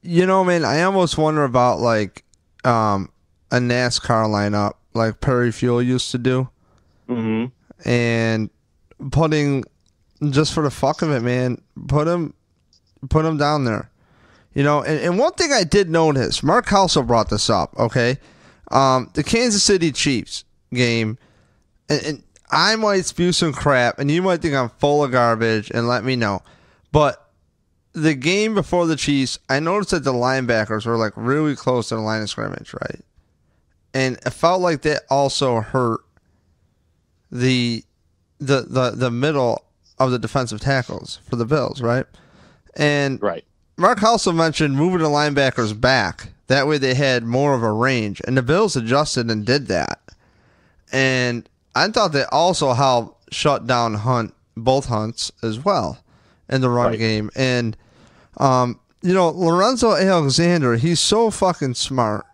You know, man, I almost wonder about like um, a NASCAR lineup like Perry Fewell used to do, mm-hmm. and putting just for the fuck of it, man, put him put him down there. You know, and, and one thing I did notice, Mark also brought this up. Okay, um, the Kansas City Chiefs game, and, and I might spew some crap, and you might think I'm full of garbage, and let me know. But the game before the Chiefs, I noticed that the linebackers were like really close to the line of scrimmage, right? And it felt like that also hurt the the the the middle of the defensive tackles for the Bills, right? And right. Mark also mentioned moving the linebackers back. That way they had more of a range. And the Bills adjusted and did that. And I thought they also helped shut down Hunt, both Hunts as well in the run Right. game. And, um, you know, Lorenzo Alexander, he's so fucking smart.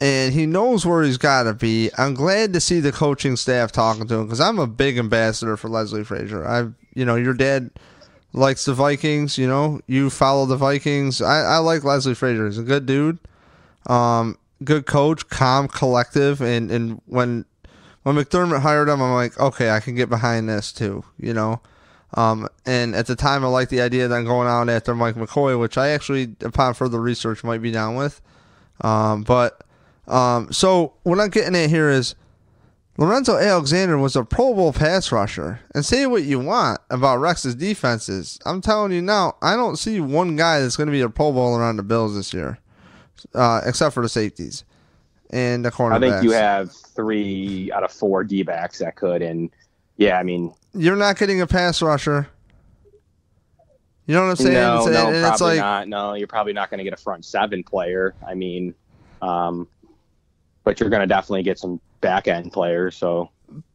And he knows where he's got to be. I'm glad to see the coaching staff talking to him because I'm a big ambassador for Leslie Frazier. I, you know, your dad likes the Vikings. You know, you follow the Vikings. I, I like Leslie Frazier. He's a good dude, um, good coach, calm, collective, and and when when McDermott hired him, I'm like, okay, I can get behind this too. You know, um, and at the time, I liked the idea that I'm going out after Mike McCoy, which I actually, upon further research, might be down with. Um, but um, so what I'm getting at here is. Lorenzo Alexander was a Pro Bowl pass rusher. And say what you want about Rex's defenses. I'm telling you now, I don't see one guy that's going to be a Pro Bowler on the Bills this year, uh, except for the safeties and the cornerbacks. I think you have three out of four D backs that could, and yeah, I mean, You're not getting a pass rusher. You know what I'm saying? no, and, no, probably it's like, not. No, you're probably not going to get a front seven player. I mean, um, but you're going to definitely get some back end players. So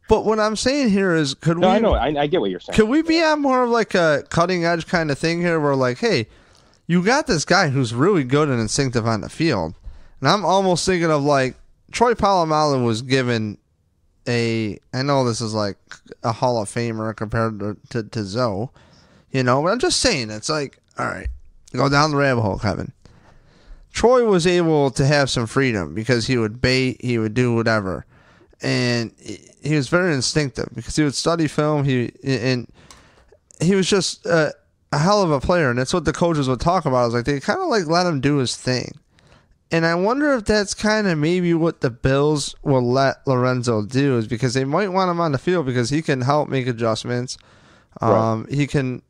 but what I'm saying here is, could no, we? I know, I, I get what you're saying. Could we be on more of like a cutting edge kind of thing here where like, hey, you got this guy who's really good and instinctive on the field. And I'm almost thinking of like Troy Polamalu was given a I know this is like a Hall of Famer compared to, to, to Zoe, you know, but I'm just saying it's like, all right, go down the rabbit hole, Kevin. Troy was able to have some freedom because he would bait, he would do whatever, and he- was very instinctive because he would study film. He and he was just uh, a hell of a player, and that's what the coaches would talk about. Is like they kind of like let him do his thing, and I wonder if that's kind of maybe what the Bills will let Lorenzo do is because they might want him on the field because he can help make adjustments. Um, He can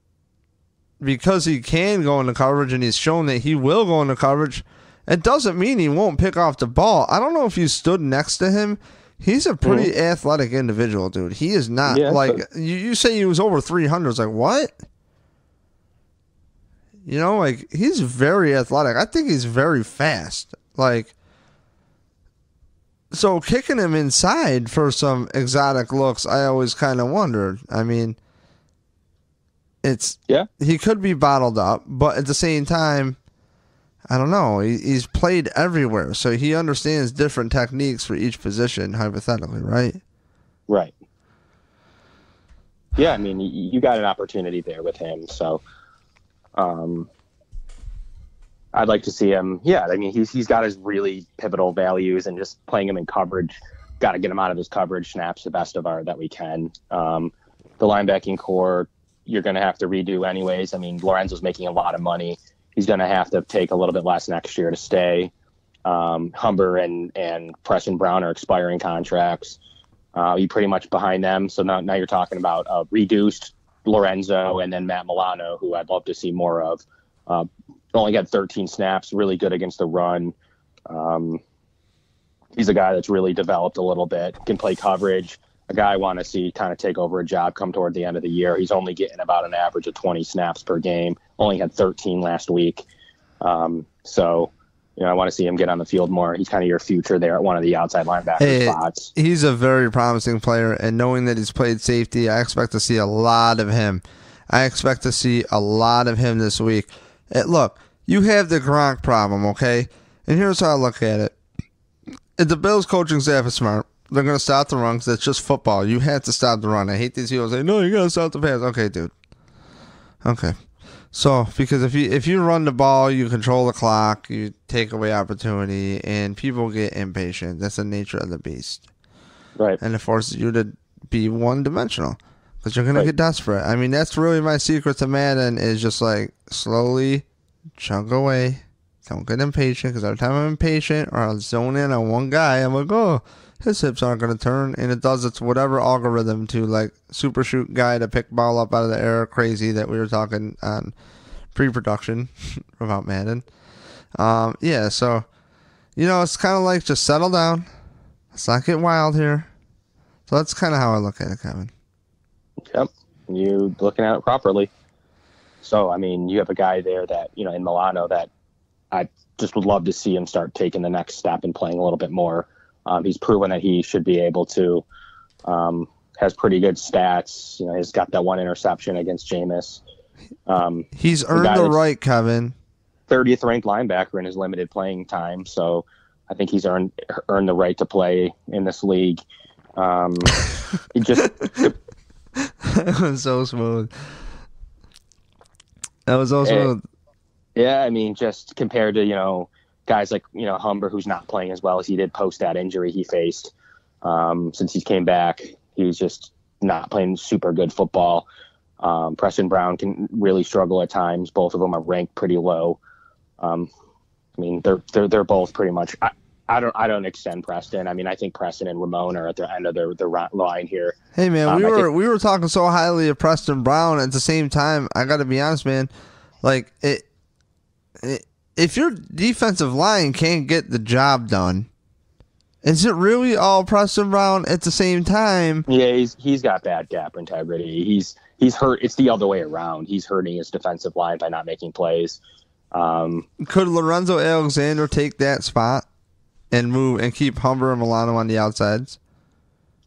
because he can go into coverage and he's shown that he will go into coverage. It doesn't mean he won't pick off the ball. I don't know if you stood next to him. He's a pretty athletic individual, dude. He is not Yeah, like but- you, you say he was over 300. It's like, what? You know, like he's very athletic. I think he's very fast. Like, so kicking him inside for some exotic looks, I always kind of wondered. I mean, it's Yeah. he could be bottled up, but at the same time, I don't know. He, he's played everywhere, so he understands different techniques for each position, hypothetically, right? Right. Yeah, I mean, you got an opportunity there with him, so um, I'd like to see him. Yeah, I mean, he's he's got his really pivotal values, and just playing him in coverage, got to get him out of his coverage snaps the best of our that we can. Um, the linebacking core, you're going to have to redo anyways. I mean, Lorenzo's making a lot of money. He's going to have to take a little bit less next year to stay. Um, Humber and and Preston Brown are expiring contracts. Uh, you pretty much behind them. So now, now you're talking about a reduced Lorenzo and then Matt Milano, who I'd love to see more of. Uh, only got 13 snaps, really good against the run. Um, he's a guy that's really developed a little bit, can play coverage. A guy I want to see kind of take over a job come toward the end of the year. He's only getting about an average of 20 snaps per game. Only had 13 last week. Um, so, you know, I want to see him get on the field more. He's kind of your future there at one of the outside linebacker hey, spots. He's a very promising player, and knowing that he's played safety, I expect to see a lot of him. I expect to see a lot of him this week. Eh, look, you have the Gronk problem, okay? And here's how I look at it. If the Bills coaching staff is smart, they're going to stop the run because it's just football. You have to stop the run. I hate these people say, no, you got to stop the pass. Okay, dude. Okay. So, because if you if you run the ball, you control the clock, you take away opportunity, and people get impatient. That's the nature of the beast. Right. And it forces you to be one dimensional because you're going right. to get desperate. I mean, that's really my secret to Madden is just like slowly chunk away. Don't get impatient because every time I'm impatient or I'll zone in on one guy, I'm like, oh, his hips aren't going to turn. And it does its whatever algorithm to like super shoot guy to pick ball up out of the air crazy that we were talking on pre production about Madden. Um, yeah, so, you know, it's kind of like just settle down. Let's not get wild here. So that's kind of how I look at it, Kevin. Yep. You looking at it properly. So, I mean, you have a guy there that, you know, in Milano that I just would love to see him start taking the next step and playing a little bit more. Um, he's proven that he should be able to. Um, has pretty good stats. You know, he's got that one interception against Jameis. Um, he's earned the right, Kevin. 30th ranked linebacker in his limited playing time, so I think he's earned earned the right to play in this league. Um, just so smooth. That was also. It, yeah, I mean, just compared to you know guys like you know Humber, who's not playing as well as he did post that injury he faced. Um, since he came back, he's just not playing super good football. Um, Preston Brown can really struggle at times. Both of them are ranked pretty low. Um, I mean, they're they're they're both pretty much. I, I don't I don't extend Preston. I mean, I think Preston and Ramon are at the end of their the line here. Hey man, um, we were think, we were talking so highly of Preston Brown. At the same time, I got to be honest, man. Like it, it, if your defensive line can't get the job done, is it really all Preston Brown at the same time? Yeah, he's he's got bad gap integrity. He's he's hurt. It's the other way around. He's hurting his defensive line by not making plays. Um, Could Lorenzo Alexander take that spot and move and keep Humber and Milano on the outsides?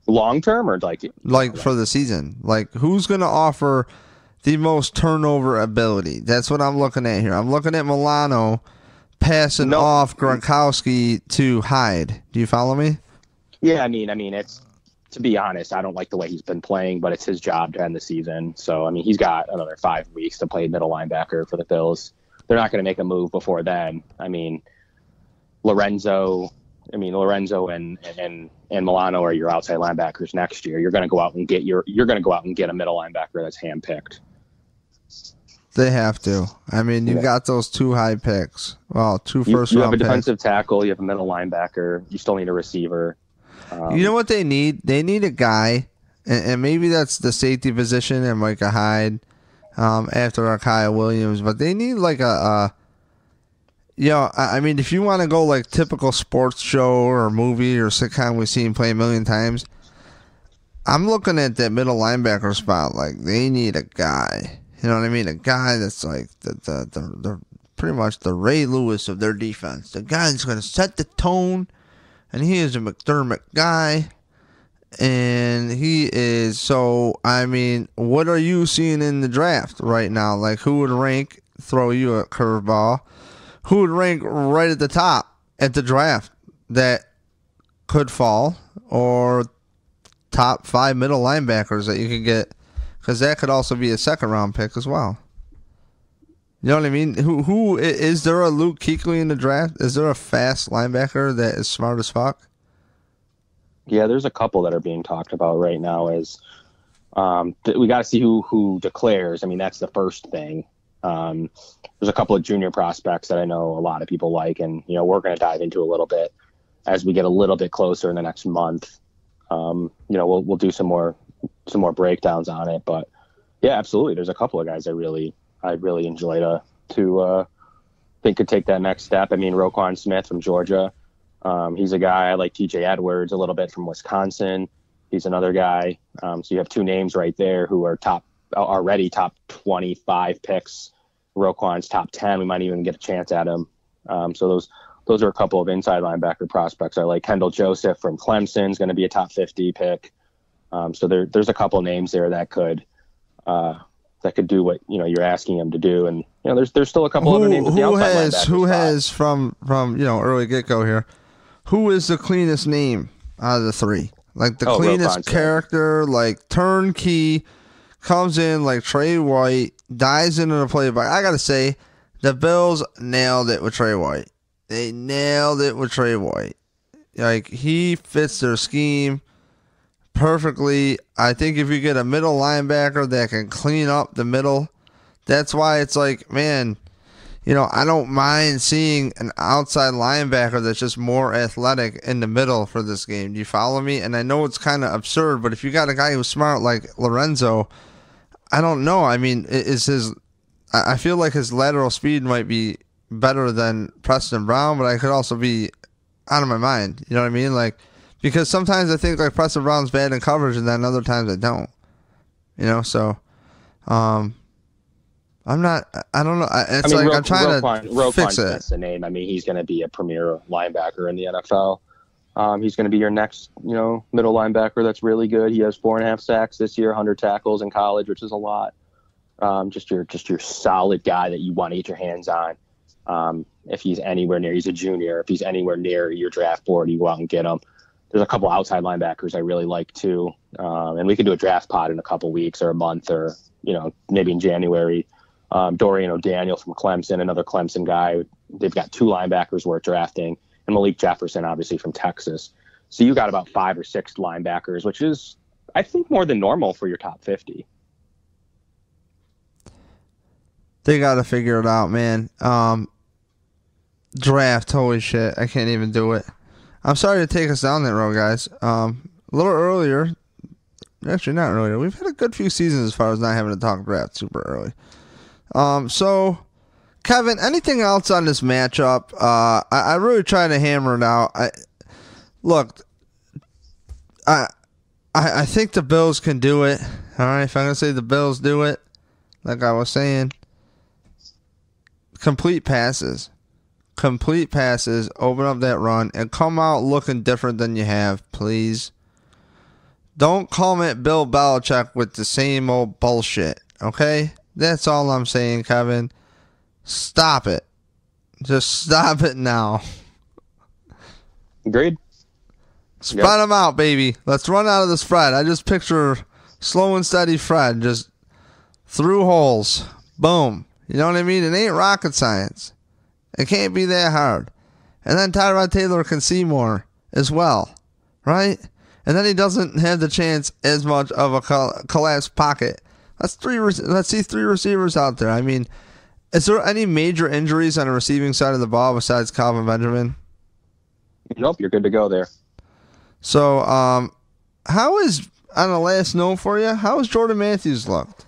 Long term or like like for the season? Like who's going to offer? The most turnover ability. That's what I'm looking at here. I'm looking at Milano passing nope. off Gronkowski to Hyde. Do you follow me? Yeah, I mean, I mean, it's to be honest, I don't like the way he's been playing, but it's his job to end the season. So, I mean, he's got another five weeks to play middle linebacker for the Bills. They're not going to make a move before then. I mean, Lorenzo, I mean, Lorenzo and and and Milano are your outside linebackers next year. You're going to go out and get your you're going to go out and get a middle linebacker that's handpicked. They have to. I mean, you yeah. got those two high picks. Well, two first you, you round. You have a defensive picks. tackle. You have a middle linebacker. You still need a receiver. Um, you know what they need? They need a guy, and, and maybe that's the safety position and Micah Hyde um, after Kyle Williams. But they need like a, a you know, I, I mean, if you want to go like typical sports show or movie or sitcom we've seen play a million times, I'm looking at that middle linebacker spot. Like they need a guy you know what I mean? A guy that's like the the the, the pretty much the Ray Lewis of their defense. The guy that's going to set the tone, and he is a McDermott guy. And he is so. I mean, what are you seeing in the draft right now? Like, who would rank? Throw you a curveball. Who would rank right at the top at the draft that could fall, or top five middle linebackers that you could get because that could also be a second round pick as well. You know what I mean? Who who is there a Luke Kuechly in the draft? Is there a fast linebacker that is smart as fuck? Yeah, there's a couple that are being talked about right now. Is um, th- we got to see who who declares. I mean, that's the first thing. Um, there's a couple of junior prospects that I know a lot of people like, and you know we're going to dive into a little bit as we get a little bit closer in the next month. Um, you know, we'll we'll do some more some more breakdowns on it. But Yeah, absolutely. There's a couple of guys I really I really enjoy to to uh, think could take that next step. I mean, Roquan Smith from Georgia. Um, he's a guy I like. T.J. Edwards a little bit from Wisconsin. He's another guy. Um, so you have two names right there who are top already top 25 picks. Roquan's top 10. We might even get a chance at him. Um, so those those are a couple of inside linebacker prospects. I like Kendall Joseph from Clemson is going to be a top 50 pick. Um, so there, there's a couple names there that could uh, that could do what you know you're asking him to do, and you know there's there's still a couple who, other names. Who has who spot. has from from you know early get go here? Who is the cleanest name out of the three? Like the oh, cleanest character, like turnkey, comes in like Tre White, dives into the play. By I gotta say, the Bills nailed it with Tre White. They nailed it with Tre White. Like he fits their scheme perfectly. I think if you get a middle linebacker that can clean up the middle, that's why it's like, man, you know, I don't mind seeing an outside linebacker that's just more athletic in the middle for this game. Do you follow me? And I know it's kind of absurd, but if you got a guy who's smart like Lorenzo, I don't know. I mean, is his I feel like his lateral speed might be better than Preston Brown, but I could also be out of my mind. You know what I mean? Like because sometimes I think like Preston Brown's bad in coverage, and then other times I don't. You know, so um, I'm not. I don't know. It's I mean, like Ro- I'm trying Roquan, to Roquan fix it. That's the name. I mean, he's going to be a premier linebacker in the NFL. Um, he's going to be your next, you know, middle linebacker that's really good. He has four and a half sacks this year, 100 tackles in college, which is a lot. Um, just your just your solid guy that you want to get your hands on. Um, if he's anywhere near, he's a junior. If he's anywhere near your draft board, you go out and get him there's a couple outside linebackers I really like too, um, and we can do a draft pod in a couple weeks or a month or you know maybe in January. Um, Dorian O'Daniel from Clemson, another Clemson guy. They've got two linebackers worth drafting, and Malik Jefferson, obviously from Texas. So you got about five or six linebackers, which is I think more than normal for your top fifty. They got to figure it out, man. Um, draft, holy shit! I can't even do it. I'm sorry to take us down that road, guys. Um, a little earlier, actually not earlier. We've had a good few seasons as far as not having to talk draft super early. Um, so Kevin, anything else on this matchup? Uh, I, I really tried to hammer it out. I look, I, I, I think the Bills can do it. All right, if I'm gonna say the Bills do it, like I was saying, complete passes complete passes, open up that run, and come out looking different than you have, please. Don't comment Bill Belichick with the same old bullshit, okay? That's all I'm saying, Kevin. Stop it. Just stop it now. Agreed. Spread yep. them out, baby. Let's run out of this Fred. I just picture slow and steady Fred just through holes. Boom. You know what I mean? It ain't rocket science. It can't be that hard. And then Tyrod Taylor can see more as well, right? And then he doesn't have the chance as much of a collapsed pocket. That's three. Let's see three receivers out there. I mean, is there any major injuries on the receiving side of the ball besides Kelvin Benjamin? Nope, you're good to go there. So, um, how is on the last note for you? How has Jordan Matthews looked?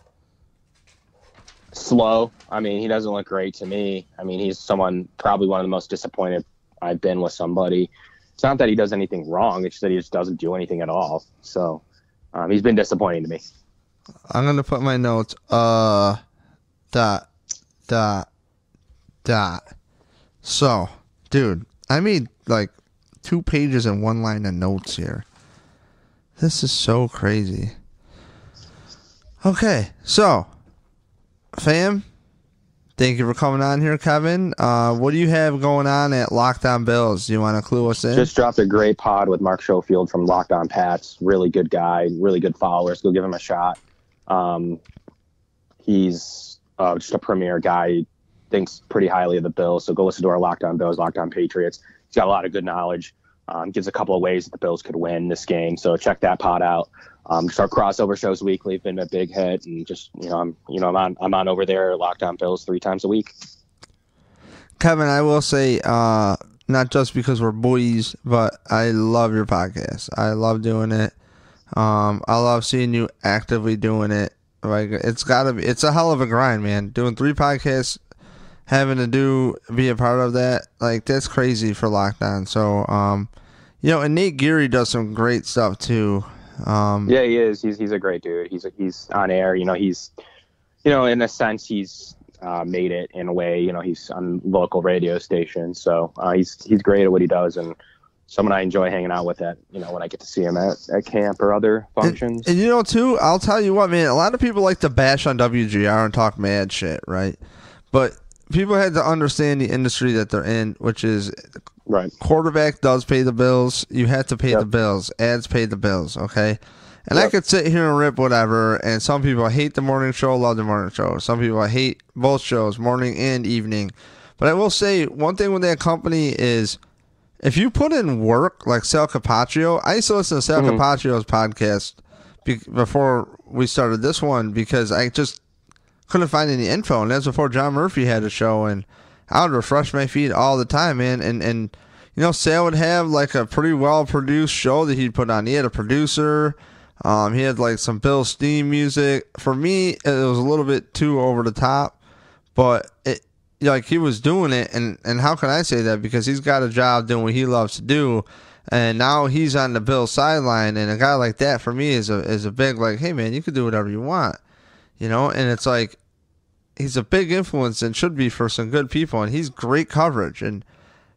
Slow. I mean, he doesn't look great to me. I mean, he's someone probably one of the most disappointed I've been with somebody. It's not that he does anything wrong; it's just that he just doesn't do anything at all. So um, he's been disappointing to me. I'm gonna put my notes. Uh, dot, dot, dot. So, dude, I made like two pages and one line of notes here. This is so crazy. Okay, so fam. Thank you for coming on here, Kevin. Uh, what do you have going on at Locked On Bills? You want to clue us in? Just dropped a great pod with Mark Schofield from Locked On Pats. Really good guy, really good followers. Go give him a shot. Um, he's uh, just a premier guy. Thinks pretty highly of the Bills. So go listen to our Locked On Bills, Locked On Patriots. He's got a lot of good knowledge. Um, gives a couple of ways that the Bills could win this game. So check that pod out. Um, just our crossover shows weekly have been a big hit, and just you know, I'm you know I'm on I'm on over there Locked On Bills three times a week. Kevin, I will say, uh, not just because we're boys, but I love your podcast. I love doing it. Um, I love seeing you actively doing it. Like it's gotta be. It's a hell of a grind, man. Doing three podcasts, having to do be a part of that, like that's crazy for lockdown. So, um, you know, and Nate Geary does some great stuff too. Um, yeah, he is. He's he's a great dude. He's he's on air. You know, he's you know, in a sense, he's uh, made it in a way. You know, he's on local radio stations, so uh, he's he's great at what he does, and someone I enjoy hanging out with at you know when I get to see him at, at camp or other functions. And, and, you know too, I'll tell you what, man. A lot of people like to bash on WGR and talk mad shit, right? But people had to understand the industry that they're in, which is right. Quarterback does pay the bills. You have to pay yep. the bills. Ads pay the bills. Okay. And yep. I could sit here and rip whatever, and some people hate the morning show, love the morning show. Some people hate both shows, morning and evening. But I will say one thing with that company is if you put in work like Sal Capaccio, I used to listen to Sal mm-hmm. Capaccio's podcast be- before we started this one because I just couldn't find any info, and that's before John Murphy had a show, and I would refresh my feed all the time, man, and and you know Sal would have like a pretty well produced show that he'd put on. He had a producer. Um, he had like some Bill Steen music. For me, it was a little bit too over the top, but it like he was doing it and and how can I say that because he's got a job doing what he loves to do and now he's on the Bill sideline and a guy like that for me is a is a big like hey man you can do whatever you want you know and it's like he's a big influence and should be for some good people and he's great coverage and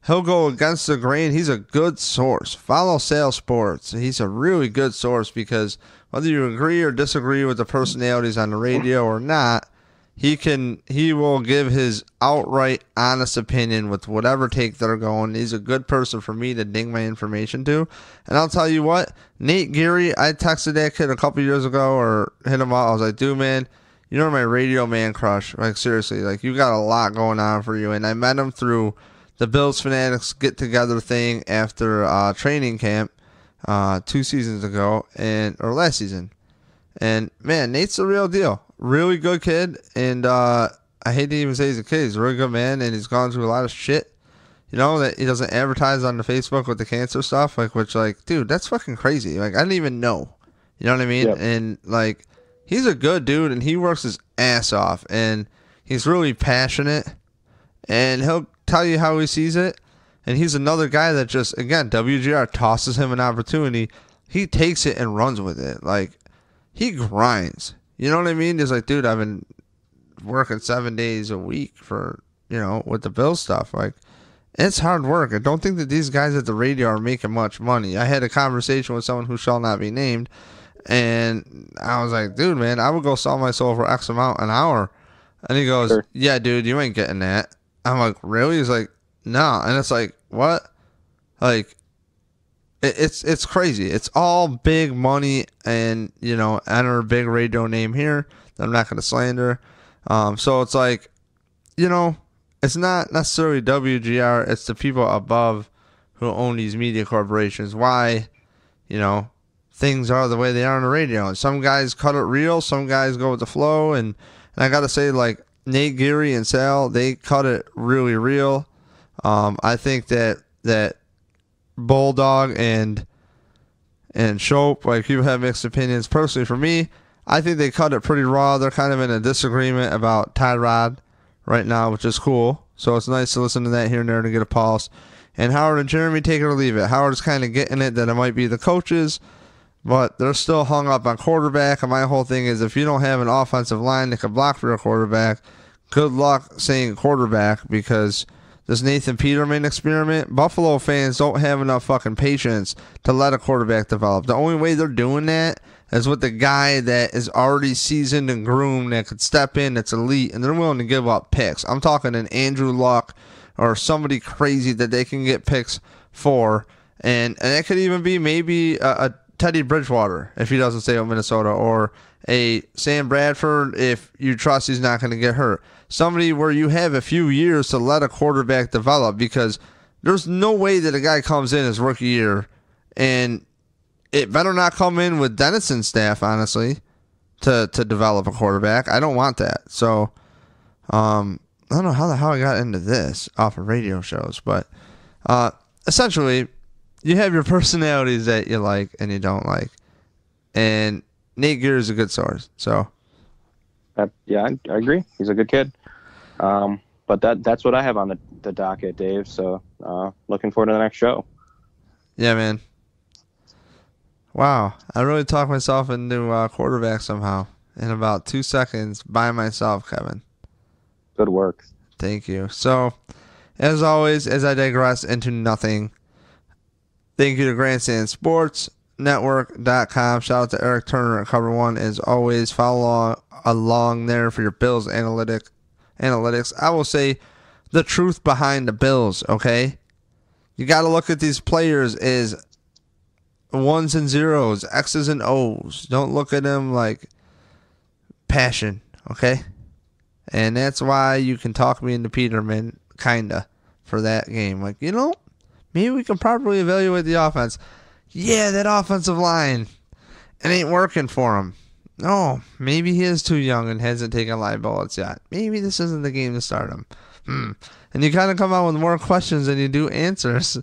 he'll go against the grain he's a good source follow sales sports he's a really good source because whether you agree or disagree with the personalities on the radio or not he can he will give his outright honest opinion with whatever take they're going. He's a good person for me to ding my information to. And I'll tell you what, Nate Geary, I texted that kid a couple years ago or hit him up. I was like, dude, man, you know my radio man crush. Like seriously, like you got a lot going on for you. And I met him through the Bills Fanatics get together thing after uh, training camp uh, two seasons ago and or last season. And man, Nate's the real deal really good kid, and uh, I hate to even say he's a kid. He's a really good man, and he's gone through a lot of shit. You know that he doesn't advertise on the Facebook with the cancer stuff, like which, like, dude, that's fucking crazy. Like, I didn't even know. You know what I mean? Yep. And like, he's a good dude, and he works his ass off, and he's really passionate, and he'll tell you how he sees it. And he's another guy that just, again, WGR tosses him an opportunity. He takes it and runs with it. Like, he grinds. You know what I mean? He's like, dude, I've been working seven days a week for, you know, with the bill stuff. Like, it's hard work. I don't think that these guys at the radio are making much money. I had a conversation with someone who shall not be named, and I was like, dude, man, I would go sell my soul for X amount an hour. And he goes, sure. yeah, dude, you ain't getting that. I'm like, really? He's like, no. And it's like, what? Like, it's it's crazy. It's all big money, and you know, enter a big radio name here. That I'm not going to slander. Um, so it's like, you know, it's not necessarily WGR. It's the people above who own these media corporations. Why, you know, things are the way they are on the radio. And some guys cut it real. Some guys go with the flow. And, and I got to say, like Nate Geary and Sal, they cut it really real. Um, I think that that Bulldog and and Schopp. Like people have mixed opinions. Personally, for me, I think they cut it pretty raw. They're kind of in a disagreement about Tyrod right now, which is cool. So it's nice to listen to that here and there to get a pulse. And Howard and Jeremy take it or leave it. Howard's kind of getting it that it might be the coaches, but they're still hung up on quarterback. And my whole thing is if you don't have an offensive line that can block for your quarterback, good luck saying quarterback because – this Nathan Peterman experiment, Buffalo fans don't have enough fucking patience to let a quarterback develop. The only way they're doing that is with the guy that is already seasoned and groomed that could step in that's elite and they're willing to give up picks. I'm talking an Andrew Luck or somebody crazy that they can get picks for. And, and it could even be maybe a, a Teddy Bridgewater if he doesn't stay with Minnesota or a Sam Bradford if you trust he's not going to get hurt somebody where you have a few years to let a quarterback develop because there's no way that a guy comes in his rookie year and it better not come in with Dennison's staff, honestly, to to develop a quarterback. I don't want that. So um I don't know how the hell I got into this off of radio shows, but uh essentially you have your personalities that you like and you don't like. And Nate Gear is a good source. So yeah, I, I agree. He's a good kid. Um, but that that's what I have on the, the docket, Dave. So uh, looking forward to the next show. Yeah, man. Wow, I really talked myself into uh, quarterback somehow in about two seconds by myself, Kevin. Good work. Thank you. So, as always, as I digress into nothing, thank you to Grandstand Sports Network.com. Shout out to Eric Turner at Cover One. As always, follow along, there for your Bills analytic analytics. I will say the truth behind the Bills. Okay, you got to look at these players as ones and zeros, X's and O's. Don't look at them like passion. Okay. And that's why you can talk me into Peterman, kinda, for that game. Like, you know, maybe we can properly evaluate the offense. Yeah, that offensive line, it ain't working for him. No, maybe he is too young and hasn't taken live bullets yet. Maybe this isn't the game to start him. Hmm. And you kind of come out with more questions than you do answers.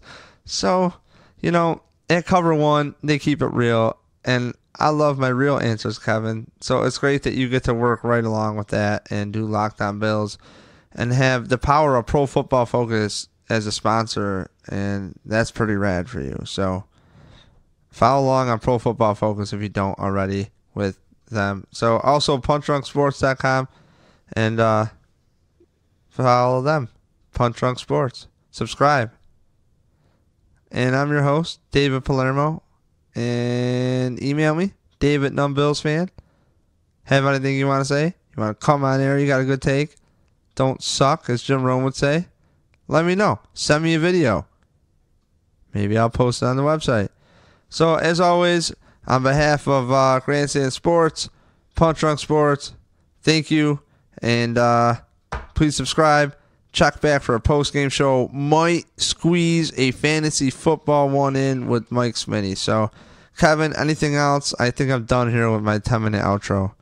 So, you know, at cover one, they keep it real. And I love my real answers, Kevin. So it's great that you get to work right along with that and do Locked On Bills and have the power of Pro Football Focus as a sponsor. And that's pretty rad for you. So follow along on Pro Football Focus if you don't already with them. So also punchdrunksports.com and uh, follow them. Punch Drunk Sports. Subscribe. And I'm your host, David Palermo. And email me, David Numb Bills fan. Have anything you want to say? You want to come on air? You got a good take? Don't suck, as Jim Rome would say. Let me know. Send me a video. Maybe I'll post it on the website. So, as always, on behalf of uh, Grandstand Sports, Punch Drunk Sports, thank you. And uh, please subscribe. Check back for a post game show. Might squeeze a fantasy football one in with Mike Smitty. So, Kevin, anything else? I think I'm done here with my 10 minute outro.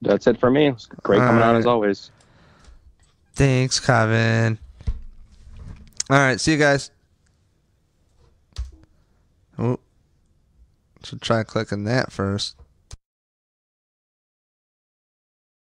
That's it for me. Great coming on as always. Thanks, Kevin. All right, see you guys. Oh, should try clicking that first.